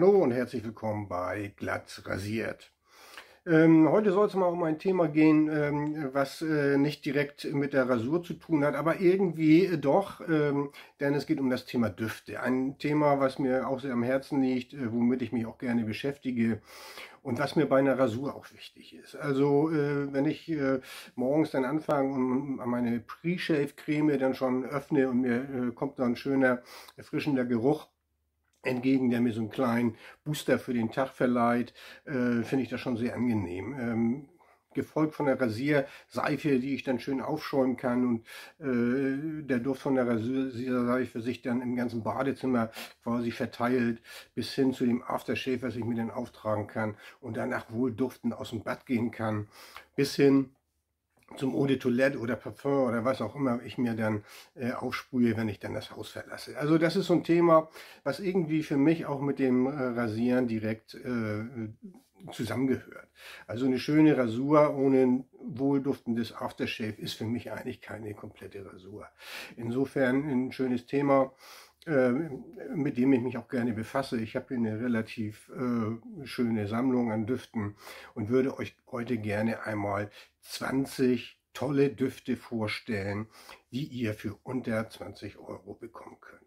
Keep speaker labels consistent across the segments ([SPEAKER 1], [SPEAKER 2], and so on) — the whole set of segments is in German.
[SPEAKER 1] Hallo und herzlich willkommen bei Glatt rasiert. Ähm, heute soll es mal um ein Thema gehen, ähm, was äh, nicht direkt mit der Rasur zu tun hat, aber irgendwie doch, ähm, denn es geht um das Thema Düfte. Ein Thema, was mir auch sehr am Herzen liegt, äh, womit ich mich auch gerne beschäftige und was mir bei einer Rasur auch wichtig ist. Also äh, wenn ich äh, morgens dann anfange und meine Pre-Shave-Creme dann schon öffne und mir äh, kommt dann ein schöner, erfrischender Geruch, entgegen, der mir so einen kleinen Booster für den Tag verleiht, äh, finde ich das schon sehr angenehm. Ähm, gefolgt von der Rasierseife, die ich dann schön aufschäumen kann und äh, der Duft von der Rasierseife sich dann im ganzen Badezimmer quasi verteilt, bis hin zu dem Aftershave, was ich mir dann auftragen kann und danach wohl duftend aus dem Bad gehen kann, bis hin zum Eau de Toilette oder Parfum oder was auch immer ich mir dann äh, aufsprühe, wenn ich dann das Haus verlasse. Also das ist so ein Thema, was irgendwie für mich auch mit dem äh, Rasieren direkt äh, zusammengehört. Also eine schöne Rasur ohne ein wohlduftendes Aftershave ist für mich eigentlich keine komplette Rasur. Insofern ein schönes Thema. Ähm, mit dem ich mich auch gerne befasse. Ich habe hier eine relativ äh, schöne Sammlung an Düften und würde euch heute gerne einmal 20 tolle Düfte vorstellen, die ihr für unter 20 Euro bekommen könnt.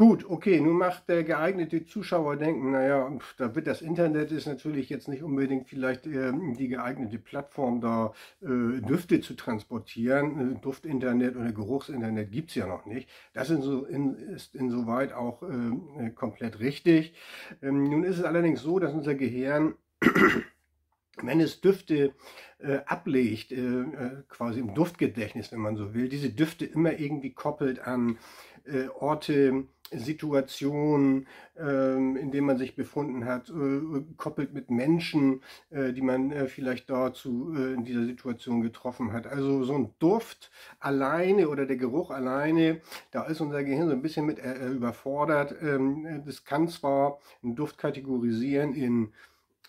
[SPEAKER 1] Gut, okay, nun macht der geeignete Zuschauer denken, naja, da wird das Internet ist natürlich jetzt nicht unbedingt vielleicht äh, die geeignete Plattform, da äh, Düfte zu transportieren. Äh, Duftinternet oder Geruchsinternet gibt es ja noch nicht. Das ist, so, in, ist insoweit auch äh, komplett richtig. Ähm, nun ist es allerdings so, dass unser Gehirn wenn es Düfte äh, ablegt, äh, äh, quasi im Duftgedächtnis, wenn man so will, diese Düfte immer irgendwie koppelt an äh, Orte, Situationen, ähm, in denen man sich befunden hat, äh, koppelt mit Menschen, äh, die man äh, vielleicht dazu in dieser Situation getroffen hat. Also so ein Duft alleine oder der Geruch alleine, da ist unser Gehirn so ein bisschen mit überfordert. Ähm, das kann zwar einen Duft kategorisieren in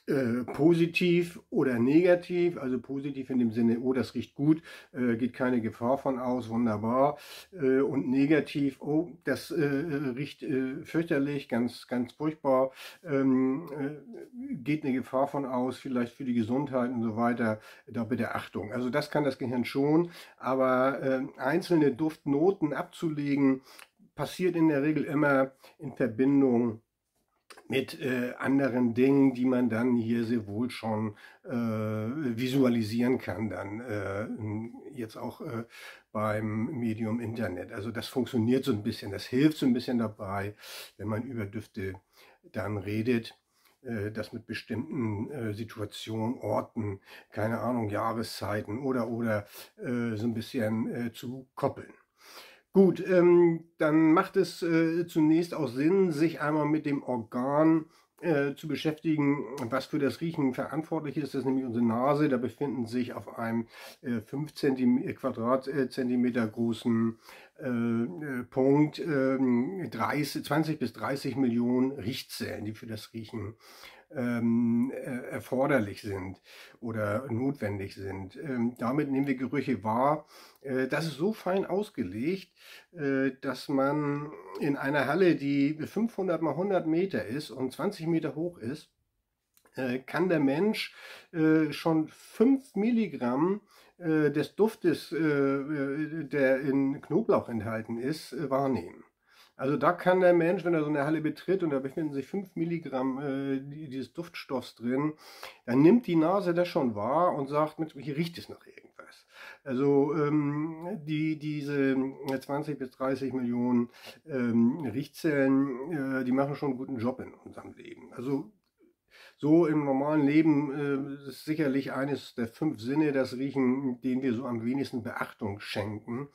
[SPEAKER 1] äh, positiv oder negativ, also positiv in dem Sinne, oh, das riecht gut, äh, geht keine Gefahr von aus, wunderbar, äh, und negativ, oh, das äh, riecht äh, fürchterlich, ganz, ganz furchtbar, ähm, geht eine Gefahr von aus, vielleicht für die Gesundheit und so weiter, da bitte Achtung. Also das kann das Gehirn schon, aber einzelne Duftnoten abzulegen, passiert in der Regel immer in Verbindung mit äh, anderen Dingen, die man dann hier sehr wohl schon äh, visualisieren kann, dann äh, jetzt auch äh, beim Medium Internet. Also das funktioniert so ein bisschen, das hilft so ein bisschen dabei, wenn man über Düfte dann redet äh, das mit bestimmten äh, Situationen, Orten, keine Ahnung, Jahreszeiten oder oder äh, so ein bisschen äh, zu koppeln. Gut, ähm, dann macht es äh, zunächst auch Sinn, sich einmal mit dem Organ äh, zu beschäftigen, was für das Riechen verantwortlich ist. Das ist nämlich unsere Nase. Da befinden sich auf einem äh, 5 cm, Quadratzentimeter großen äh, äh Punkt 30, ähm, 20 bis 30 Millionen Riechzellen, die für das Riechen ähm, äh, erforderlich sind oder notwendig sind. Ähm, damit nehmen wir Gerüche wahr. Äh, das ist so fein ausgelegt, äh, dass man in einer Halle, die 500 mal 100 Meter ist und 20 Meter hoch ist, äh, kann der Mensch äh, schon 5 Milligramm des Duftes, der in Knoblauch enthalten ist, wahrnehmen. Also da kann der Mensch, wenn er so eine Halle betritt und da befinden sich 5 Milligramm äh, dieses Duftstoffs drin, dann nimmt die Nase das schon wahr und sagt, Mensch, hier riecht es nach irgendwas. Also ähm, die, diese 20 bis 30 Millionen ähm, Riechzellen, äh, die machen schon einen guten Job in unserem Leben. Also so im normalen Leben äh, ist sicherlich eines der fünf Sinne das Riechen, denen wir so am wenigsten Beachtung schenken.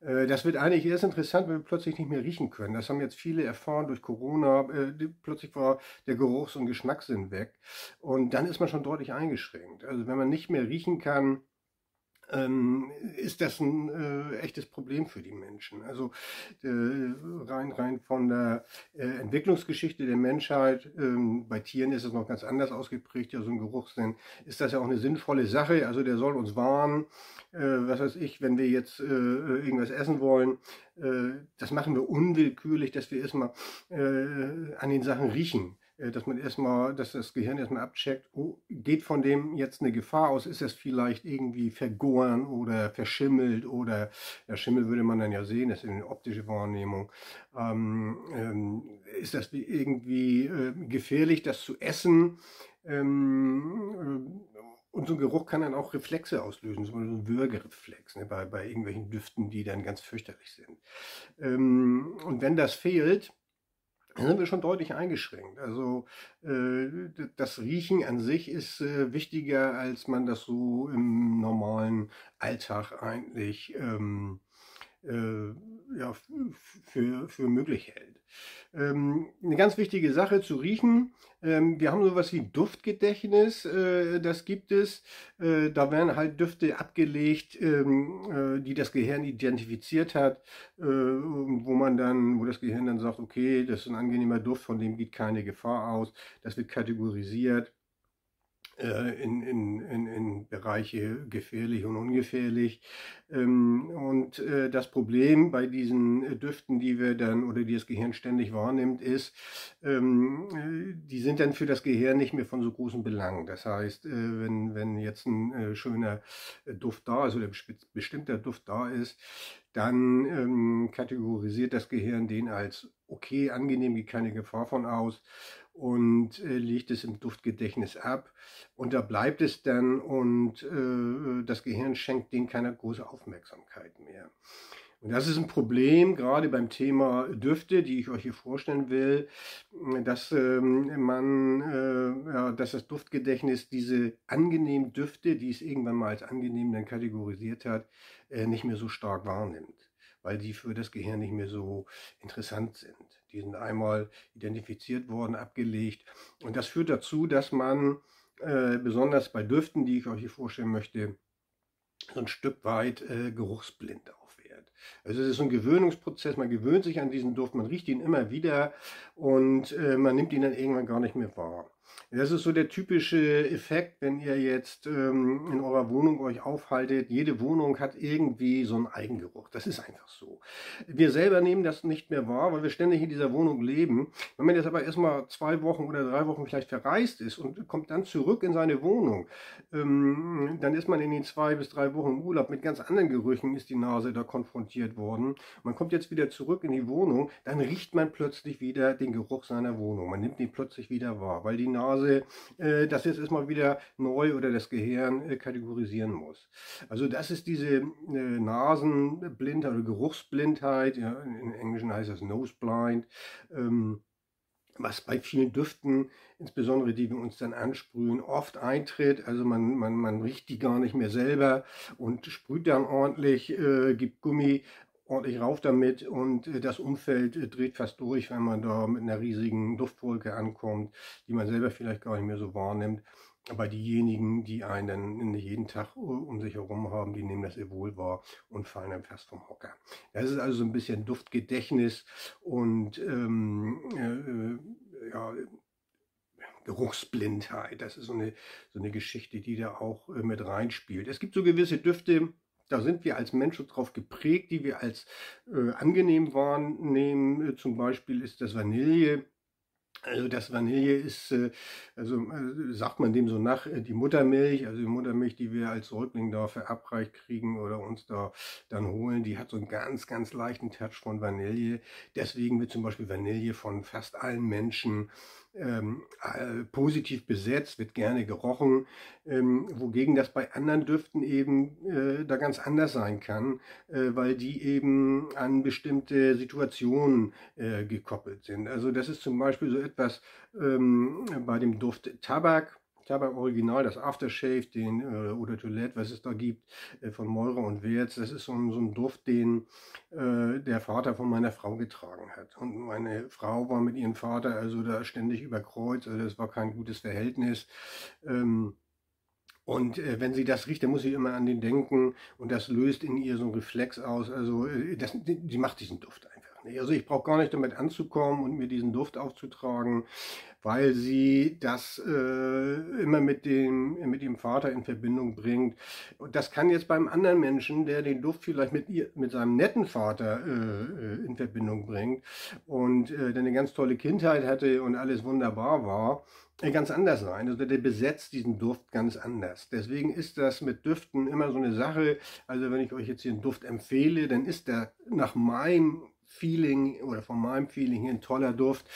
[SPEAKER 1] Äh, das wird eigentlich erst interessant, wenn wir plötzlich nicht mehr riechen können. Das haben jetzt viele erfahren durch Corona. Äh, plötzlich war der Geruchs- und Geschmackssinn weg. Und dann ist man schon deutlich eingeschränkt. Also wenn man nicht mehr riechen kann, ähm, ist das ein äh, echtes Problem für die Menschen. Also äh, rein, rein von der äh, Entwicklungsgeschichte der Menschheit, ähm, bei Tieren ist es noch ganz anders ausgeprägt, ja so ein Geruchssinn, ist das ja auch eine sinnvolle Sache. Also der soll uns warnen, äh, was weiß ich, wenn wir jetzt äh, irgendwas essen wollen, äh, das machen wir unwillkürlich, dass wir erstmal an den Sachen riechen dass man erstmal, dass das Gehirn erstmal abcheckt, oh, geht von dem jetzt eine Gefahr aus, ist das vielleicht irgendwie vergoren oder verschimmelt oder, ja, Schimmel würde man dann ja sehen, das ist eine optische Wahrnehmung. Ähm, ähm, ist das irgendwie äh, gefährlich, das zu essen? Ähm, äh, und so ein Geruch kann dann auch Reflexe auslösen, so ein Würgereflex ne, bei, bei irgendwelchen Düften, die dann ganz fürchterlich sind. Ähm, und wenn das fehlt, dann sind wir schon deutlich eingeschränkt. Also äh, das Riechen an sich ist äh, wichtiger, als man das so im normalen Alltag eigentlich ähm, äh, ja, für, für möglich hält. Ähm, eine ganz wichtige Sache zu riechen. Ähm, wir haben sowas wie Duftgedächtnis, äh, das gibt es. Äh, da werden halt Düfte abgelegt, ähm, äh, die das Gehirn identifiziert hat, äh, wo man dann, wo das Gehirn dann sagt, okay, das ist ein angenehmer Duft, von dem geht keine Gefahr aus. Das wird kategorisiert äh, in, in, in, in Bereiche gefährlich und ungefährlich. Ähm, und äh, das Problem bei diesen Düften, die wir dann oder die das Gehirn ständig wahrnimmt, ist, ähm, äh, die sind dann für das Gehirn nicht mehr von so großem Belang. Das heißt, wenn, wenn jetzt ein schöner Duft da ist oder bestimmter Duft da ist, dann ähm, kategorisiert das Gehirn den als okay, angenehm, geht keine Gefahr von aus und äh, legt es im Duftgedächtnis ab. Und da bleibt es dann und äh, das Gehirn schenkt dem keine große Aufmerksamkeit mehr. Und das ist ein Problem, gerade beim Thema Düfte, die ich euch hier vorstellen will, dass ähm, man, äh, ja, dass das Duftgedächtnis diese angenehmen Düfte, die es irgendwann mal als angenehm dann kategorisiert hat, äh, nicht mehr so stark wahrnimmt, weil die für das Gehirn nicht mehr so interessant sind. Die sind einmal identifiziert worden, abgelegt. Und das führt dazu, dass man äh, besonders bei Düften, die ich euch hier vorstellen möchte, so ein Stück weit äh, geruchsblind auch wird. Also es ist so ein Gewöhnungsprozess, man gewöhnt sich an diesen Duft, man riecht ihn immer wieder und äh, man nimmt ihn dann irgendwann gar nicht mehr wahr. Das ist so der typische Effekt, wenn ihr jetzt ähm, in eurer Wohnung euch aufhaltet. Jede Wohnung hat irgendwie so einen Eigengeruch. Das ist einfach so. Wir selber nehmen das nicht mehr wahr, weil wir ständig in dieser Wohnung leben. Wenn man jetzt aber erstmal zwei Wochen oder drei Wochen vielleicht verreist ist und kommt dann zurück in seine Wohnung, ähm, dann ist man in den zwei bis drei Wochen im Urlaub mit ganz anderen Gerüchen, ist die Nase da konfrontiert worden. Man kommt jetzt wieder zurück in die Wohnung, dann riecht man plötzlich wieder den Geruch seiner Wohnung. Man nimmt ihn plötzlich wieder wahr, weil die Nase Nase äh, das jetzt erstmal wieder neu oder das Gehirn äh, kategorisieren muss. Also das ist diese äh, Nasenblindheit oder Geruchsblindheit, ja, in Englischen heißt das Noseblind, ähm, was bei vielen Düften, insbesondere die wir uns dann ansprühen, oft eintritt. Also man, man, man riecht die gar nicht mehr selber und sprüht dann ordentlich, äh, gibt Gummi ordentlich rauf damit und äh, das Umfeld äh, dreht fast durch, wenn man da mit einer riesigen Duftwolke ankommt, die man selber vielleicht gar nicht mehr so wahrnimmt. Aber diejenigen, die einen dann jeden Tag um sich herum haben, die nehmen das sehr wohl wahr und fallen dann fast vom Hocker. Das ist also so ein bisschen Duftgedächtnis und ähm, äh, ja, Geruchsblindheit. Das ist so eine, so eine Geschichte, die da auch äh, mit reinspielt. Es gibt so gewisse Düfte, da sind wir als Menschen darauf geprägt, die wir als äh, angenehm wahrnehmen. Äh, zum Beispiel ist das Vanille. Also das Vanille ist, äh, also äh, sagt man dem so nach, die Muttermilch, also die Muttermilch, die wir als Säugling da verabreicht kriegen oder uns da dann holen, die hat so einen ganz, ganz leichten Touch von Vanille. Deswegen wird zum Beispiel Vanille von fast allen Menschen ähm, äh, positiv besetzt, wird gerne gerochen, ähm, wogegen das bei anderen Düften eben äh, da ganz anders sein kann, äh, weil die eben an bestimmte Situationen äh, gekoppelt sind. Also das ist zum Beispiel so etwas ähm, bei dem Duft Tabak, Tabak Original, das Aftershave, den äh, oder Toilette, was es da gibt, äh, von Meurer und Wertz. Das ist so ein, so ein Duft, den äh, der Vater von meiner Frau getragen hat. Und meine Frau war mit ihrem Vater also da ständig überkreuzt, also das war kein gutes Verhältnis. Ähm, und äh, wenn sie das riecht, dann muss sie immer an den denken und das löst in ihr so einen Reflex aus. Also äh, das, die, die macht diesen Duft einfach. Also ich brauche gar nicht damit anzukommen und mir diesen Duft aufzutragen, weil sie das äh, immer mit dem, mit dem Vater in Verbindung bringt. Und das kann jetzt beim anderen Menschen, der den Duft vielleicht mit, ihr, mit seinem netten Vater äh, äh in Verbindung bringt und äh, der eine ganz tolle Kindheit hatte und alles wunderbar war, äh, ganz anders sein. Also der besetzt diesen Duft ganz anders. Deswegen ist das mit Düften immer so eine Sache. Also wenn ich euch jetzt hier einen Duft empfehle, dann ist der nach meinem Feeling oder von meinem Feeling ein toller Duft,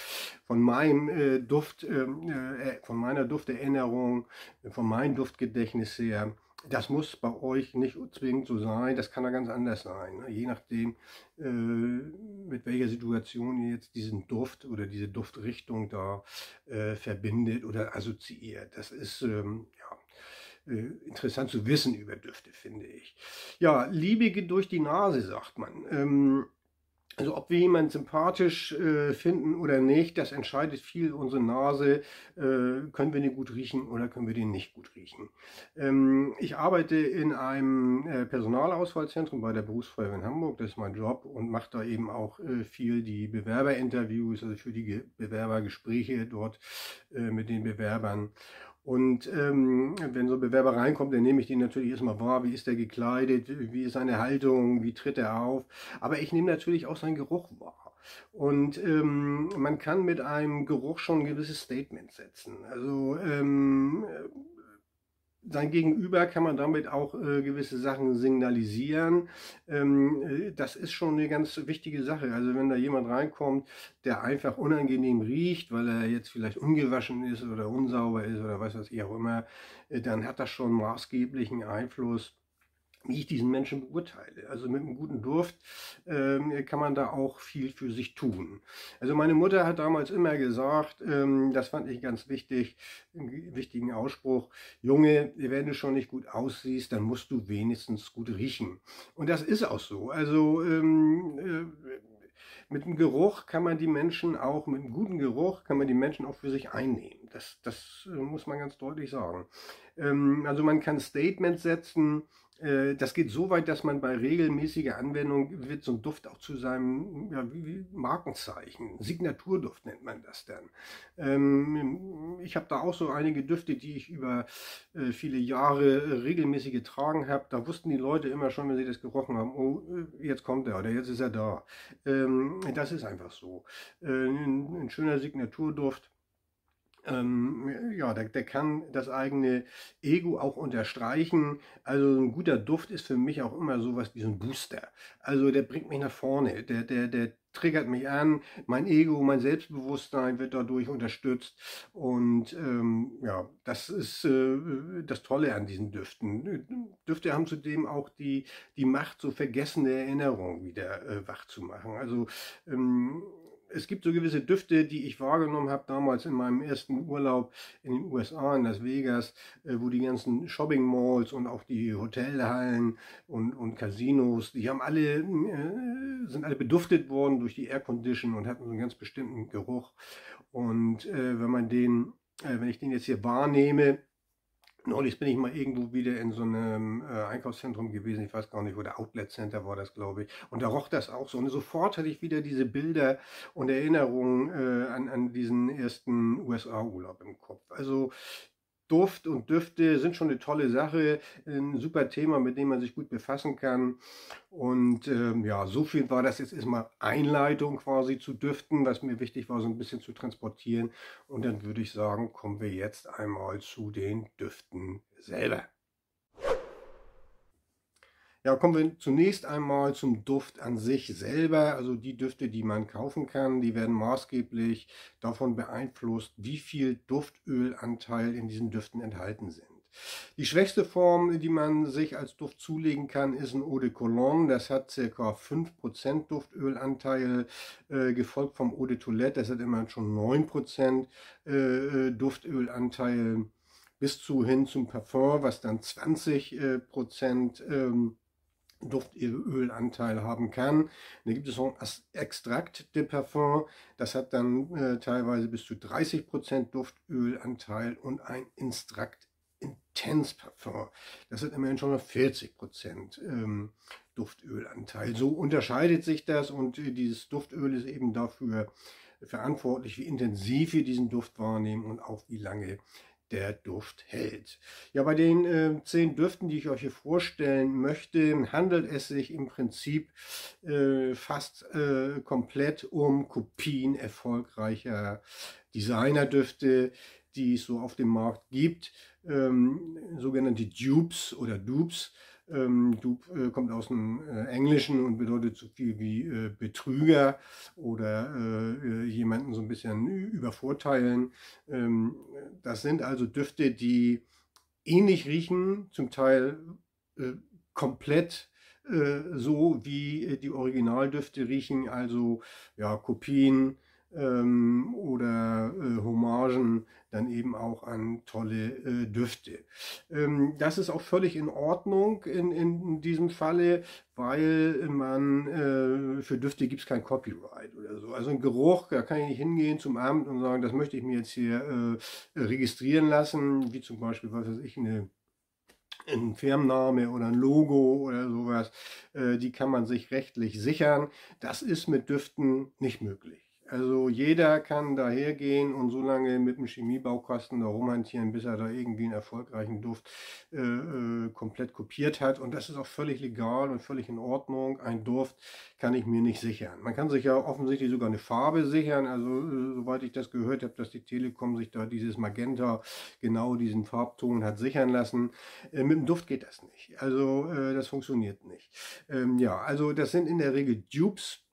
[SPEAKER 1] von meinem äh, Duft, ähm, äh, von meiner Dufterinnerung, von meinem Duftgedächtnis her. Das muss bei euch nicht zwingend so sein, das kann da ganz anders sein. Ne? Je nachdem, äh, mit welcher Situation ihr jetzt diesen Duft oder diese Duftrichtung da äh, verbindet oder assoziiert. Das ist, ähm, ja, äh, interessant zu wissen über Düfte, finde ich. Ja, Liebe geht durch die Nase, sagt man. Ähm, also ob wir jemanden sympathisch äh, finden oder nicht, das entscheidet viel unsere Nase. Äh, können wir den gut riechen oder können wir den nicht gut riechen? Ähm, ich arbeite in einem äh, Personalauswahlzentrum bei der Berufsfeuerwehr in Hamburg, das ist mein Job und mache da eben auch äh, viel die Bewerberinterviews, also für die Bewerbergespräche dort äh, mit den Bewerbern. Und ähm, wenn so ein Bewerber reinkommt, dann nehme ich den natürlich erstmal wahr, wie ist er gekleidet, wie ist seine Haltung, wie tritt er auf. Aber ich nehme natürlich auch seinen Geruch wahr. Und ähm, man kann mit einem Geruch schon ein gewisses Statement setzen. Also ähm, sein Gegenüber kann man damit auch äh, gewisse Sachen signalisieren. Ähm, äh, das ist schon eine ganz wichtige Sache. Also wenn da jemand reinkommt, der einfach unangenehm riecht, weil er jetzt vielleicht ungewaschen ist oder unsauber ist oder was weiß ich auch immer, äh, dann hat das schon maßgeblichen Einfluss wie ich diesen Menschen beurteile. Also mit einem guten Duft ähm, kann man da auch viel für sich tun. Also meine Mutter hat damals immer gesagt, ähm, das fand ich ganz wichtig, einen wichtigen Ausspruch, Junge, wenn du schon nicht gut aussiehst, dann musst du wenigstens gut riechen. Und das ist auch so. Also ähm, äh, mit dem Geruch kann man die Menschen auch, mit einem guten Geruch kann man die Menschen auch für sich einnehmen. Das, das äh, muss man ganz deutlich sagen. Ähm, also man kann Statements setzen, äh, das geht so weit, dass man bei regelmäßiger Anwendung wird so ein Duft auch zu seinem ja, Markenzeichen. Signaturduft nennt man das dann. Ähm, ich habe da auch so einige Düfte, die ich über äh, viele Jahre regelmäßig getragen habe. Da wussten die Leute immer schon, wenn sie das gerochen haben, oh, äh, jetzt kommt er oder jetzt ist er da. Ähm, das ist einfach so. ein, ein schöner Signaturduft ähm, ja, der, der kann das eigene Ego auch unterstreichen. Also ein guter Duft ist für mich auch immer sowas wie so ein Booster. Also der bringt mich nach vorne, der, der, der triggert mich an, mein Ego, mein Selbstbewusstsein wird dadurch unterstützt und ähm, ja, das ist äh, das Tolle an diesen Düften. Düfte haben zudem auch die, die Macht, so vergessene Erinnerungen wieder äh, wach zu machen. Also ähm, es gibt so gewisse Düfte, die ich wahrgenommen habe damals in meinem ersten Urlaub in den USA, in Las Vegas, äh, wo die ganzen Shopping Malls und auch die Hotelhallen und, und Casinos, die haben alle, äh, sind alle beduftet worden durch die Air Condition und hatten so einen ganz bestimmten Geruch. Und äh, wenn man den, wenn ich den jetzt hier wahrnehme, Neulich bin ich mal irgendwo wieder in so einem äh, Einkaufszentrum gewesen, ich weiß gar nicht, wo der Outlet Center war das, glaube ich. Und da roch das auch so. Und sofort hatte ich wieder diese Bilder und Erinnerungen äh, an, an diesen ersten USA-Urlaub im Kopf. Also Duft und Düfte sind schon eine tolle Sache, ein super Thema, mit dem man sich gut befassen kann. Und ähm, ja, so viel war das jetzt erstmal Einleitung quasi zu Düften, was mir wichtig war, so ein bisschen zu transportieren. Und dann würde ich sagen, kommen wir jetzt einmal zu den Düften selber. Ja, kommen wir zunächst einmal zum Duft an sich selber. Also die Düfte, die man kaufen kann, die werden maßgeblich davon beeinflusst, wie viel Duftölanteil in diesen Düften enthalten sind. Die schwächste Form, die man sich als Duft zulegen kann, ist ein Eau de Cologne. Das hat ca. 5% Duftölanteil, äh, gefolgt vom Eau de Toilette. Das hat immer schon 9% äh, äh, Duftölanteil bis zu hin zum Parfum, was dann 20% ähm, Duftölanteil haben kann. Da gibt es auch ein Extrakt de Parfum, das hat dann äh, teilweise bis zu 30% Duftölanteil und ein Instrakt Intense Parfum, das hat immerhin schon noch 40% ähm, Duftölanteil. So unterscheidet sich das und äh, dieses Duftöl ist eben dafür verantwortlich, wie intensiv wir diesen Duft wahrnehmen und auch wie lange der Duft hält. Ja, bei den äh, zehn Düften, die ich euch hier vorstellen möchte, handelt es sich im Prinzip äh, fast äh, komplett um Kopien erfolgreicher Designerdüfte, die es so auf dem Markt gibt, ähm, sogenannte Dupes oder Dupes. Ähm, Dupe äh, kommt aus dem äh, Englischen und bedeutet so viel wie äh, Betrüger oder äh, äh, jemanden so ein bisschen übervorteilen. Ähm, das sind also Düfte, die ähnlich riechen, zum Teil äh, komplett so wie die Originaldüfte riechen, also ja, Kopien, ähm, oder äh, Hommagen dann eben auch an tolle äh, Düfte. Ähm, das ist auch völlig in Ordnung in, in diesem Falle, weil man äh, für Düfte gibt es kein Copyright oder so. Also ein Geruch, da kann ich nicht hingehen zum Amt und sagen, das möchte ich mir jetzt hier äh, registrieren lassen, wie zum Beispiel, was weiß ich, eine ein Firmenname oder ein Logo oder sowas, äh, die kann man sich rechtlich sichern. Das ist mit Düften nicht möglich. Also jeder kann dahergehen und so lange mit dem Chemiebaukasten da rumhantieren, bis er da irgendwie einen erfolgreichen Duft äh, äh, komplett kopiert hat. Und das ist auch völlig legal und völlig in Ordnung. Ein Duft kann ich mir nicht sichern. Man kann sich ja offensichtlich sogar eine Farbe sichern. Also äh, soweit ich das gehört habe, dass die Telekom sich da dieses Magenta, genau diesen Farbton hat sichern lassen. Äh, mit dem Duft geht das nicht. Also äh, das funktioniert nicht. Ähm, ja, also das sind in der Regel Dupes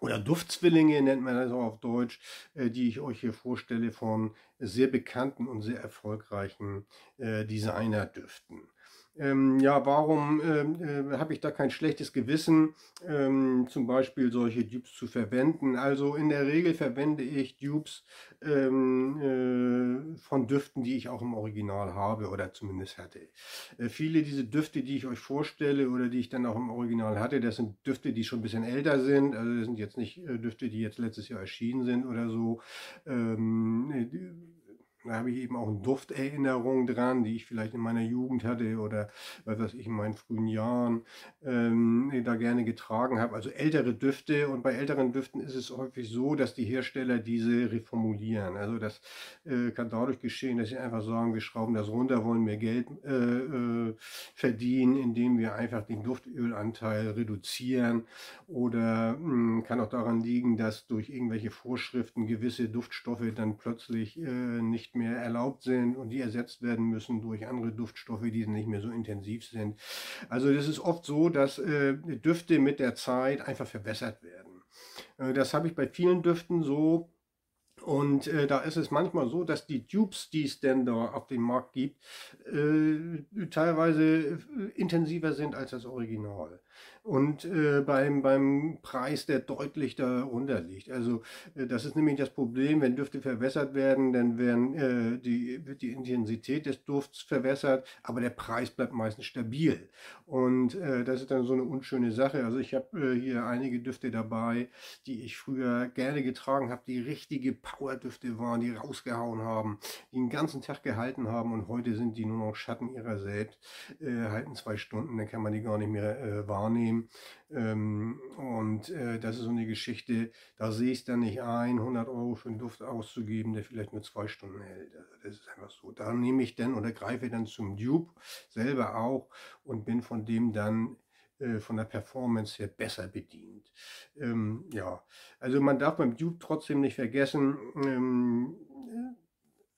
[SPEAKER 1] oder Duftzwillinge nennt man das auch auf Deutsch, äh, die ich euch hier vorstelle von sehr bekannten und sehr erfolgreichen äh, Designerdüften. Ähm, ja, warum ähm, äh, habe ich da kein schlechtes Gewissen, ähm, zum Beispiel solche Dupes zu verwenden? Also in der Regel verwende ich Dupes ähm, äh, von Düften, die ich auch im Original habe oder zumindest hatte. Äh, viele dieser Düfte, die ich euch vorstelle oder die ich dann auch im Original hatte, das sind Düfte, die schon ein bisschen älter sind. Also das sind jetzt nicht äh, Düfte, die jetzt letztes Jahr erschienen sind oder so. Ähm, äh, da habe ich eben auch Dufterinnerungen dran, die ich vielleicht in meiner Jugend hatte oder was weiß ich in meinen frühen Jahren ähm, da gerne getragen habe. Also ältere Düfte und bei älteren Düften ist es häufig so, dass die Hersteller diese reformulieren. Also das äh, kann dadurch geschehen, dass sie einfach sagen, wir schrauben das runter, wollen mehr Geld äh, äh, verdienen, indem wir einfach den Duftölanteil reduzieren oder mh, hm, kann auch daran liegen, dass durch irgendwelche Vorschriften gewisse Duftstoffe dann plötzlich äh, nicht mehr erlaubt sind und die ersetzt werden müssen durch andere Duftstoffe, die nicht mehr so intensiv sind. Also das ist oft so, dass äh, Düfte mit der Zeit einfach verbessert werden. Äh, das habe ich bei vielen Düften so. Und äh, da ist es manchmal so, dass die Dupes, die es denn da auf dem Markt gibt, äh, teilweise äh, intensiver sind als das Original und äh, beim, beim Preis, der deutlich darunter liegt. Also äh, das ist nämlich das Problem, wenn Düfte verwässert werden, dann werden, äh, die, wird die Intensität des Dufts verwässert, aber der Preis bleibt meistens stabil. Und äh, das ist dann so eine unschöne Sache. Also ich habe äh, hier einige Düfte dabei, die ich früher gerne getragen habe, die richtige Powerdüfte waren, die rausgehauen haben, die den ganzen Tag gehalten haben und heute sind die nur noch Schatten ihrer selbst, äh, halten zwei Stunden, dann kann man die gar nicht mehr äh, wahrnehmen nehmen. Ähm, und äh, das ist so eine Geschichte, da sehe ich es dann nicht ein, 100 Euro für einen Duft auszugeben, der vielleicht nur zwei Stunden hält. Also das ist einfach so. Da nehme ich dann oder greife dann zum Dupe selber auch und bin von dem dann äh, von der Performance her besser bedient. Ähm, ja, also man darf beim Dupe trotzdem nicht vergessen, ähm,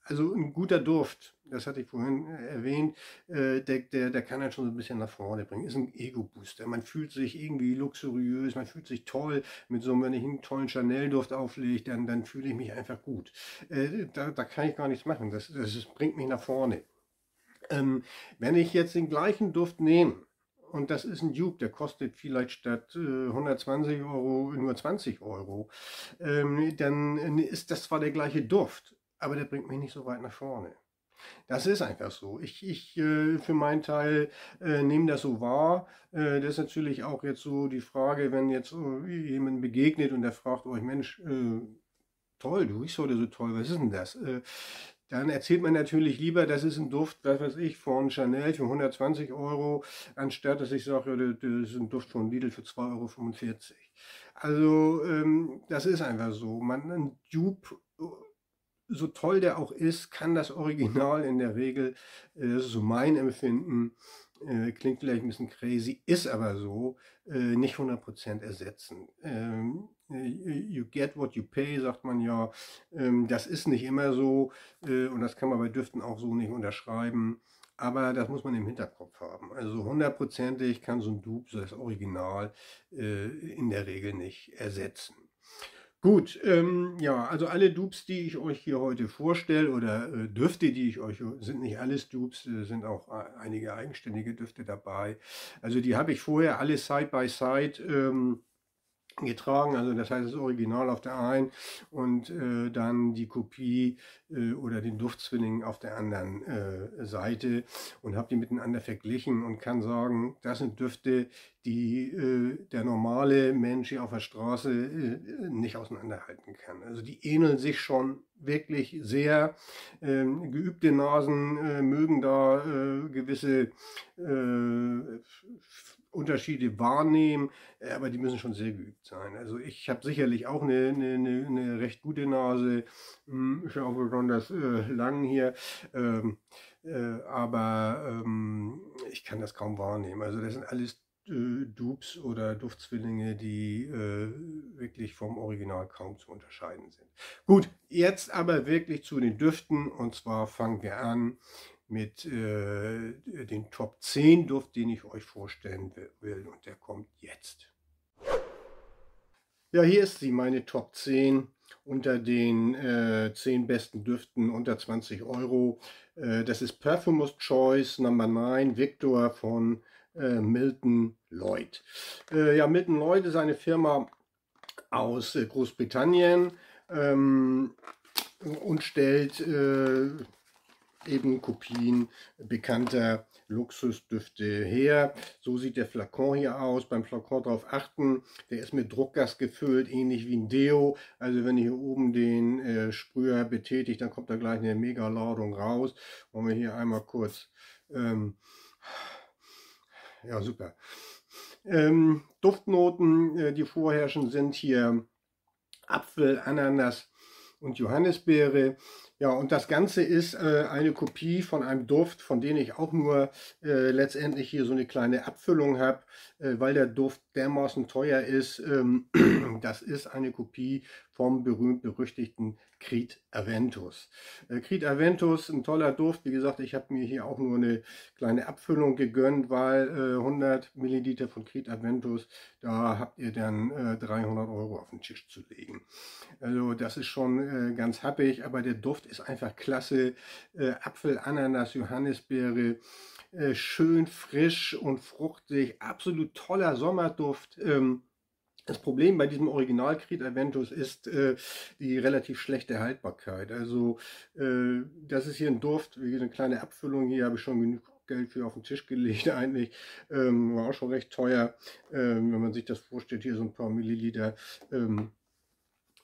[SPEAKER 1] also ein guter Duft, das hatte ich vorhin äh, erwähnt, äh, der, der, der kann einen schon so ein bisschen nach vorne bringen. Ist ein Ego-Booster. Man fühlt sich irgendwie luxuriös, man fühlt sich toll. Mit so, wenn ich einen tollen Chanel-Duft auflege, dann, dann fühle ich mich einfach gut. Äh, da, da kann ich gar nichts machen. Das, das, das bringt mich nach vorne. Ähm, wenn ich jetzt den gleichen Duft nehme, und das ist ein Duke, der kostet vielleicht statt äh, 120 Euro nur 20 Euro, ähm, dann ist das zwar der gleiche Duft, aber der bringt mich nicht so weit nach vorne. Das ist einfach so. Ich, ich äh, für meinen Teil äh, nehme das so wahr. Äh, das ist natürlich auch jetzt so die Frage, wenn jetzt äh, jemand begegnet und der fragt euch, Mensch, äh, toll, du riechst heute so toll, was ist denn das? Äh, dann erzählt man natürlich lieber, das ist ein Duft, was weiß ich, von Chanel für 120 Euro, anstatt dass ich sage, das ist ein Duft von Lidl für 2,45 Euro. Also ähm, das ist einfach so. Man, ein Dupe, so toll der auch ist, kann das Original in der Regel, äh, so mein Empfinden, äh, klingt vielleicht ein bisschen crazy, ist aber so, äh, nicht 100% ersetzen. Ähm, äh, you get what you pay, sagt man ja. Ähm, das ist nicht immer so äh, und das kann man bei Düften auch so nicht unterschreiben. Aber das muss man im Hinterkopf haben. Also hundertprozentig kann so ein Dupe, so das Original, äh, in der Regel nicht ersetzen. Gut, ähm, ja, also alle Dupes, die ich euch hier heute vorstelle oder äh, Düfte, die ich euch, sind nicht alles Dupes, äh, sind auch äh, einige eigenständige Düfte dabei. Also die habe ich vorher alle Side by Side ähm, getragen, also das heißt das Original auf der einen und äh, dann die Kopie äh, oder den Duftzwilling auf der anderen äh, Seite und habe die miteinander verglichen und kann sagen, das sind Düfte, die äh, der normale Mensch hier auf der Straße äh, nicht auseinanderhalten kann. Also die ähneln sich schon wirklich sehr. Ähm, geübte Nasen äh, mögen da gewisse Unterschiede wahrnehmen, äh, aber die müssen schon sehr geübt sein. Also ich habe sicherlich auch eine, eine, eine, recht gute Nase, hm, ja auch besonders äh, lang hier, ähm, äh, aber ähm, ich kann das kaum wahrnehmen. Also das sind alles äh, Dupes oder Duftzwillinge, die äh, wirklich vom Original kaum zu unterscheiden sind. Gut, jetzt aber wirklich zu den Düften und zwar fangen wir an mit äh, den Top 10 Duft, den ich euch vorstellen will. Und der kommt jetzt. Ja, hier ist sie, meine Top 10 unter den äh, 10 besten Düften unter 20 Euro. Äh, das ist Perfumous Choice Number 9 Victor von äh, Milton Lloyd. Äh, ja, Milton Lloyd ist eine Firma aus äh, Großbritannien ähm, und stellt äh, eben Kopien bekannter Luxusdüfte her. So sieht der Flakon hier aus. Beim Flakon darauf achten, der ist mit Druckgas gefüllt, ähnlich wie ein Deo. Also wenn ihr hier oben den äh, Sprüher betätigt, dann kommt da gleich eine Mega-Ladung raus. Wollen wir hier einmal kurz... Ähm, ja, super. Ähm, Duftnoten, äh, die vorherrschen, sind hier Apfel, Ananas und Johannisbeere. Ja, und das Ganze ist äh, eine Kopie von einem Duft, von dem ich auch nur äh, letztendlich hier so eine kleine Abfüllung habe, äh, weil der Duft dermaßen teuer ist. Ähm, das ist eine Kopie vom berühmt-berüchtigten Creed Aventus. Äh, Creed Aventus, ein toller Duft. Wie gesagt, ich habe mir hier auch nur eine kleine Abfüllung gegönnt, weil 100 äh, Milliliter von Creed Aventus, da habt ihr dann 300 äh, Euro auf den Tisch zu legen. Also das ist schon ganz happig, aber der Duft ist einfach klasse. Apfel, Ananas, Johannisbeere, schön frisch und fruchtig, absolut toller Sommerduft. Ähm, das Problem bei diesem Original Creed Aventus ist äh, die relativ schlechte Haltbarkeit. Also äh, das ist hier ein Duft, wie eine kleine Abfüllung. Hier habe ich schon genug Geld für auf den Tisch gelegt eigentlich. Ähm, war auch schon recht teuer, ähm, wenn man sich das vorstellt. Hier so ein paar Milliliter. Ähm, äh,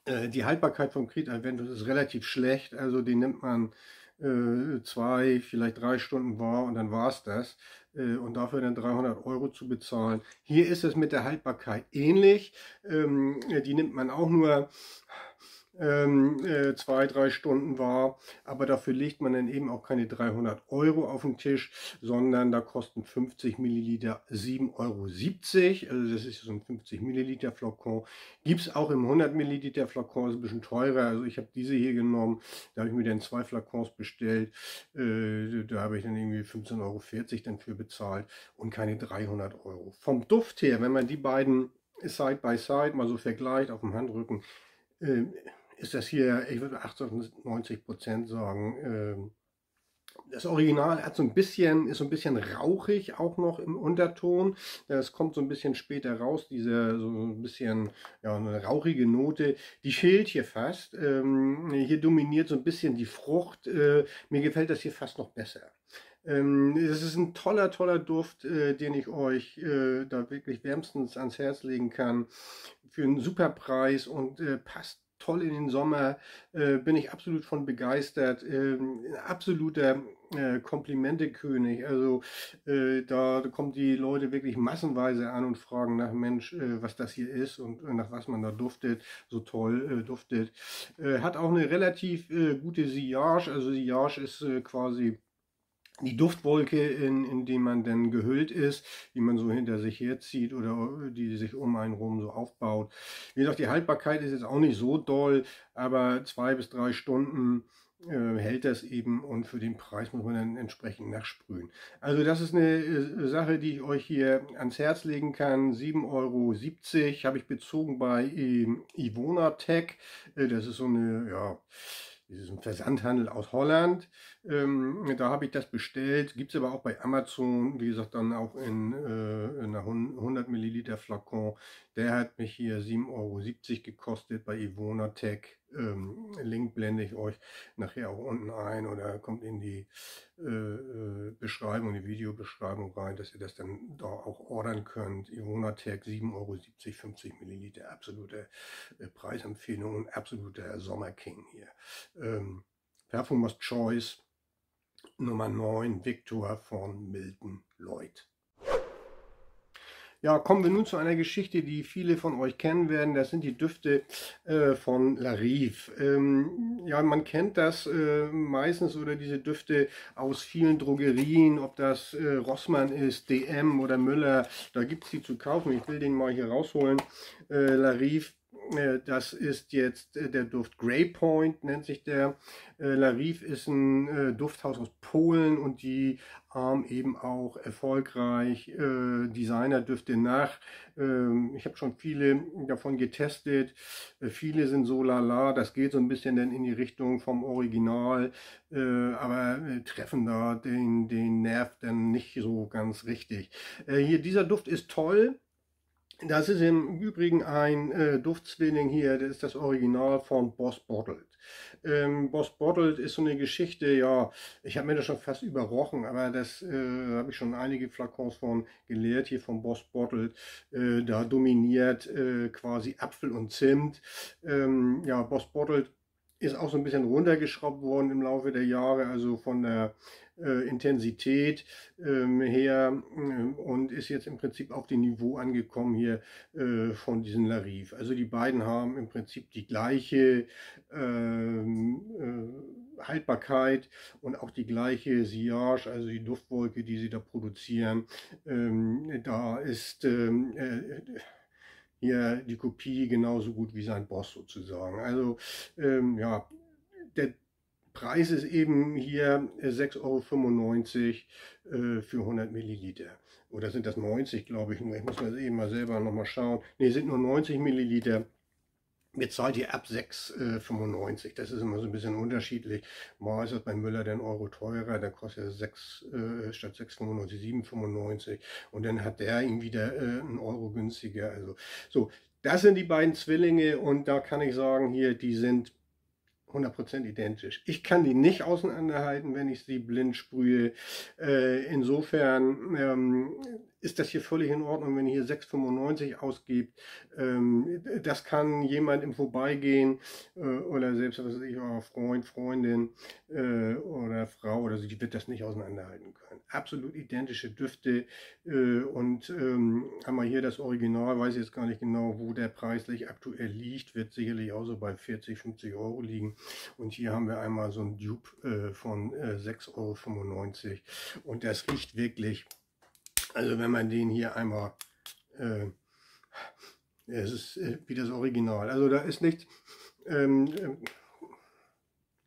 [SPEAKER 1] die Haltbarkeit vom Creed Aventus ist relativ schlecht. Also den nimmt man äh, zwei, vielleicht drei Stunden wahr und dann war es das. Äh, und dafür dann 300 Euro zu bezahlen. Hier ist es mit der Haltbarkeit ähnlich. Ähm, die nimmt man auch nur ähm, äh, zwei, drei Stunden war. Aber dafür legt man dann eben auch keine 300 Euro auf den Tisch, sondern da kosten 50 Milliliter 7,70 Euro. Also das ist so ein 50 Milliliter Flakon. Gibt es auch im 100 Milliliter Flakon, ist ein bisschen teurer. Also ich habe diese hier genommen, da habe ich mir dann zwei Flakons bestellt. Äh, da habe ich dann irgendwie 15,40 Euro dann für bezahlt und keine 300 Euro. Vom Duft her, wenn man die beiden Side by Side mal so vergleicht auf dem Handrücken, äh, ist das hier, ich würde 98 Prozent sagen, ähm, das Original hat so ein bisschen, ist so ein bisschen rauchig auch noch im Unterton. Das kommt so ein bisschen später raus, diese so ein bisschen, ja, eine rauchige Note. Die fehlt hier fast. Ähm, hier dominiert so ein bisschen die Frucht. Äh, mir gefällt das hier fast noch besser. Ähm, es ist ein toller, toller Duft, äh, den ich euch äh, da wirklich wärmstens ans Herz legen kann. Für einen super Preis und äh, passt toll in den Sommer, äh, bin ich absolut von begeistert. Ähm, absoluter äh, Komplimentekönig. Also äh, da, da kommen die Leute wirklich massenweise an und fragen nach Mensch, äh, was das hier ist und äh, nach was man da duftet, so toll äh, duftet. Äh, hat auch eine relativ gute Sillage, also Sillage ist quasi die Duftwolke, in, in die man dann gehüllt ist, die man so hinter sich herzieht oder die sich um einen rum so aufbaut. Wie gesagt, die Haltbarkeit ist jetzt auch nicht so doll, aber zwei bis drei Stunden äh, hält das eben und für den Preis muss man dann entsprechend nachsprühen. Also das ist eine äh, Sache, die ich euch hier ans Herz legen kann. 7,70 Euro habe ich bezogen bei äh, Ivona Tech. Äh, das ist so eine, ja, diesem Versandhandel aus Holland. Ähm, da habe ich das bestellt. Gibt es aber auch bei Amazon, wie gesagt, dann auch in, äh, in einer 100 Milliliter Flakon. Der hat mich hier 7,70 Euro gekostet bei Ivona Tech. Ähm, Link blende ich euch nachher auch unten ein oder kommt in die äh, äh Beschreibung, die Videobeschreibung rein, dass ihr das dann da auch ordern könnt. Ivona Tech 7,70 Euro, 50 Milliliter. Absolute äh, Preisempfehlung und absoluter Sommerking hier. Ähm, Perfumers Choice Nummer 9, Victor von Milton Lloyd. Ja, kommen wir nun zu einer Geschichte, die viele von euch kennen werden. Das sind die Düfte äh, von Larive. Ähm, ja, man kennt das äh, meistens oder diese Düfte aus vielen Drogerien, ob das äh, Rossmann ist, DM oder Müller. Da gibt es die zu kaufen. Ich will den mal hier rausholen. Äh, Larive das ist jetzt äh, der Duft Grey Point, nennt sich der. Äh, Larive ist ein Dufthaus aus Polen und die ahmen eben auch erfolgreich Designerdüfte nach. Ähm, ich habe schon viele davon getestet. Viele sind so lala, das geht so ein bisschen dann in die Richtung vom Original, aber treffen da den, den Nerv dann nicht so ganz richtig. Hier, dieser Duft ist toll. Das ist im Übrigen ein äh, Duftzwilling hier, das ist das Original von Boss Bottled. Ähm, Boss Bottled ist so eine Geschichte, ja, ich habe mir das schon fast überrochen, aber das äh, habe ich schon einige Flakons von gelehrt, hier von Boss Bottled. Äh, da dominiert äh, quasi Apfel und Zimt. Ähm, ja, Boss Bottled ist auch so ein bisschen runtergeschraubt worden im Laufe der Jahre, also von der äh, Intensität ähm, her äh, und ist jetzt im Prinzip auf dem Niveau angekommen hier äh, von diesen Lariv. Also die beiden haben im Prinzip die gleiche ähm, äh, Haltbarkeit und auch die gleiche Sillage, also die Duftwolke, die sie da produzieren. Ähm, da ist ähm, äh, hier die Kopie genauso gut wie sein Boss sozusagen. Also ähm, ja, der Preis ist eben hier 6,95 Euro äh, für 100 Milliliter. Oder sind das 90, glaube ich. Ich muss mal eben mal selber nochmal schauen. Ne, sind nur 90 Milliliter. Bezahlt ihr ab 6,95. Äh, das ist immer so ein bisschen unterschiedlich. Mal ist das bei Müller den Euro teurer, der kostet 6 äh, statt 6,95, 7,95. Und dann hat der ihn wieder äh, einen Euro günstiger. Also so, das sind die beiden Zwillinge und da kann ich sagen, hier, die sind 100% identisch. Ich kann die nicht auseinanderhalten, wenn ich sie blind sprühe. Äh, insofern ähm, ist das hier völlig in Ordnung, wenn ihr hier 6,95 ausgibt. Ähm, das kann jemand im Vorbeigehen äh, oder selbst, was weiß ich, euer Freund, Freundin äh, oder Frau oder so, die wird das nicht auseinanderhalten können. Absolut identische Düfte äh, und ähm, einmal hier das Original, weiß ich jetzt gar nicht genau, wo der preislich aktuell liegt, wird sicherlich auch so bei 40, 50 Euro liegen. Und hier haben wir einmal so ein Dupe äh, von äh, 6,95 Euro und das riecht wirklich also wenn man den hier einmal, äh, es ist äh, wie das Original. Also da ist nichts, ähm, äh,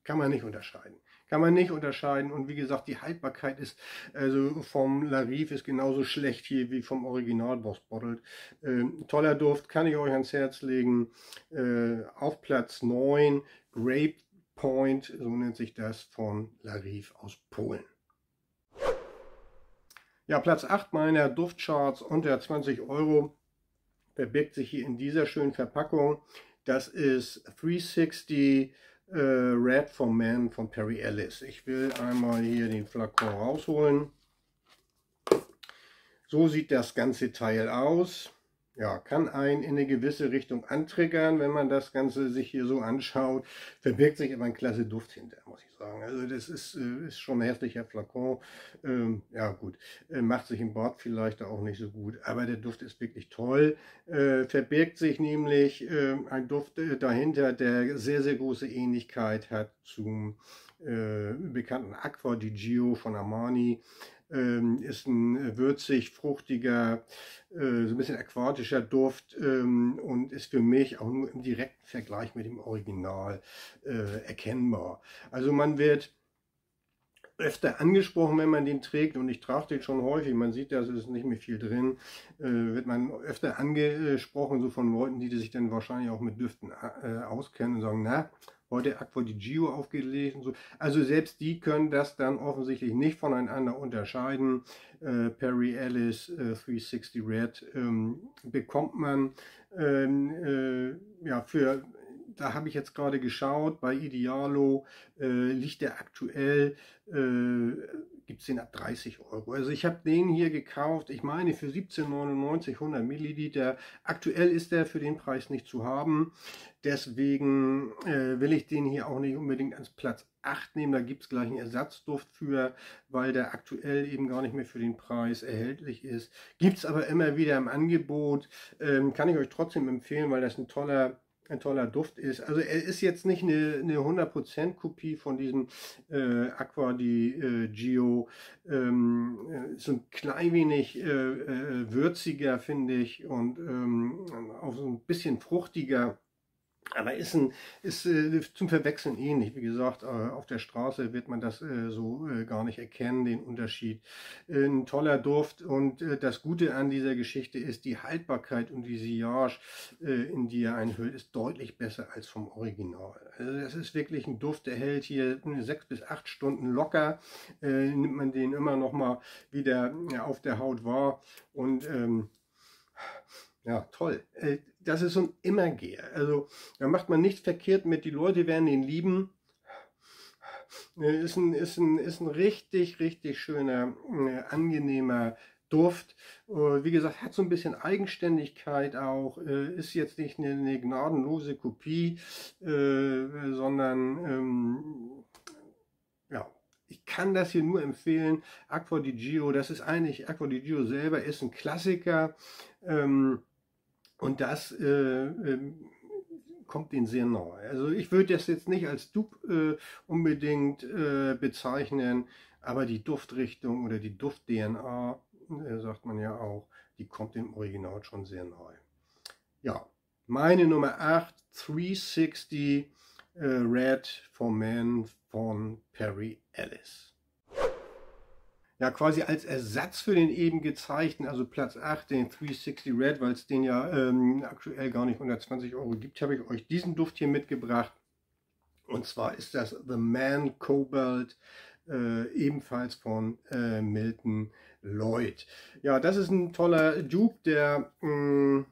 [SPEAKER 1] kann man nicht unterscheiden. Kann man nicht unterscheiden. Und wie gesagt, die Haltbarkeit ist, also vom Larive ist genauso schlecht hier wie vom Original Boss Bottled. Ähm, toller Duft, kann ich euch ans Herz legen. Äh, auf Platz 9, Grape Point, so nennt sich das, von Larive aus Polen. Ja, Platz 8 meiner Duftcharts unter 20 Euro verbirgt sich hier in dieser schönen Verpackung. Das ist 360 äh, Red for Men von Perry Ellis. Ich will einmal hier den Flakon rausholen. So sieht das ganze Teil aus. Ja, kann einen in eine gewisse Richtung antriggern, wenn man das Ganze sich hier so anschaut. Verbirgt sich aber ein klasse Duft hinter, muss ich sagen. Also das ist, äh, ist schon ein hässlicher Flakon. Ähm, ja gut, äh, macht sich im Bord vielleicht auch nicht so gut, aber der Duft ist wirklich toll. Äh, verbirgt sich nämlich äh, ein Duft äh, dahinter, der sehr, sehr große Ähnlichkeit hat zum äh, bekannten Aqua di Gio von Armani. Ähm, ist ein würzig, fruchtiger, äh, so ein bisschen aquatischer Duft ähm, und ist für mich auch nur im direkten Vergleich mit dem Original äh, erkennbar. Also man wird öfter angesprochen, wenn man den trägt und ich trage den schon häufig, man sieht, da ist nicht mehr viel drin, äh, wird man öfter angesprochen, so von Leuten, die sich dann wahrscheinlich auch mit Düften äh, auskennen und sagen, na, heute Aqua di Gio aufgelegt und so. Also selbst die können das dann offensichtlich nicht voneinander unterscheiden. Äh, Perry Ellis äh, 360 Red ähm, bekommt man ähm, äh, ja für da habe ich jetzt gerade geschaut, bei Idealo äh, liegt der aktuell, äh, gibt es den ab 30 Euro. Also ich habe den hier gekauft, ich meine für 17,99 100 Milliliter. Aktuell ist der für den Preis nicht zu haben. Deswegen äh, will ich den hier auch nicht unbedingt ans Platz 8 nehmen. Da gibt es gleich einen Ersatzduft für, weil der aktuell eben gar nicht mehr für den Preis erhältlich ist. Gibt es aber immer wieder im Angebot. Ähm, kann ich euch trotzdem empfehlen, weil das ein toller ein toller Duft ist. Also er ist jetzt nicht eine, eine 100% Kopie von diesem äh, Aqua di äh, Gio. Ähm, äh, so ein klein wenig äh, äh, würziger, finde ich, und ähm, auch so ein bisschen fruchtiger. Aber ist, ein, ist äh, zum Verwechseln ähnlich. Wie gesagt, äh, auf der Straße wird man das äh, so äh, gar nicht erkennen, den Unterschied. Äh, ein toller Duft und äh, das Gute an dieser Geschichte ist, die Haltbarkeit und die Sillage, in die er einhüllt, ist deutlich besser als vom Original. Also das ist wirklich ein Duft, der hält hier sechs bis acht Stunden locker, nimmt man den immer noch mal wieder auf der Haut wahr und ähm, ja, toll. Äh, das ist so ein Immergeher. Also da macht man nichts verkehrt mit, die Leute werden ihn lieben. Äh, ist ein, ist ein, ist ein richtig, richtig schöner, äh, angenehmer Duft. Wie gesagt, hat so ein bisschen Eigenständigkeit auch, ist jetzt nicht eine, eine gnadenlose Kopie, sondern ähm, ja, ich kann das hier nur empfehlen. Aqua di Gio, das ist eigentlich, Aqua di Gio selber ist ein Klassiker. Ähm, und das äh, äh, kommt ihnen sehr nahe. Also ich würde das jetzt nicht als Dupe äh, unbedingt äh, bezeichnen, aber die Duftrichtung oder die Duft-DNA, äh, sagt man ja auch, die kommt im Original schon sehr nahe. Ja, meine Nummer 8, 360 äh, Red for Men von Perry Ellis ja quasi als Ersatz für den eben gezeigten, also Platz 8, den 360 Red, weil es den ja ähm, aktuell gar nicht 120 Euro gibt, habe ich euch diesen Duft hier mitgebracht. Und zwar ist das The Man Cobalt, äh, ebenfalls von äh, Milton Lloyd. Ja, das ist ein toller Dupe, der... Mh, mm,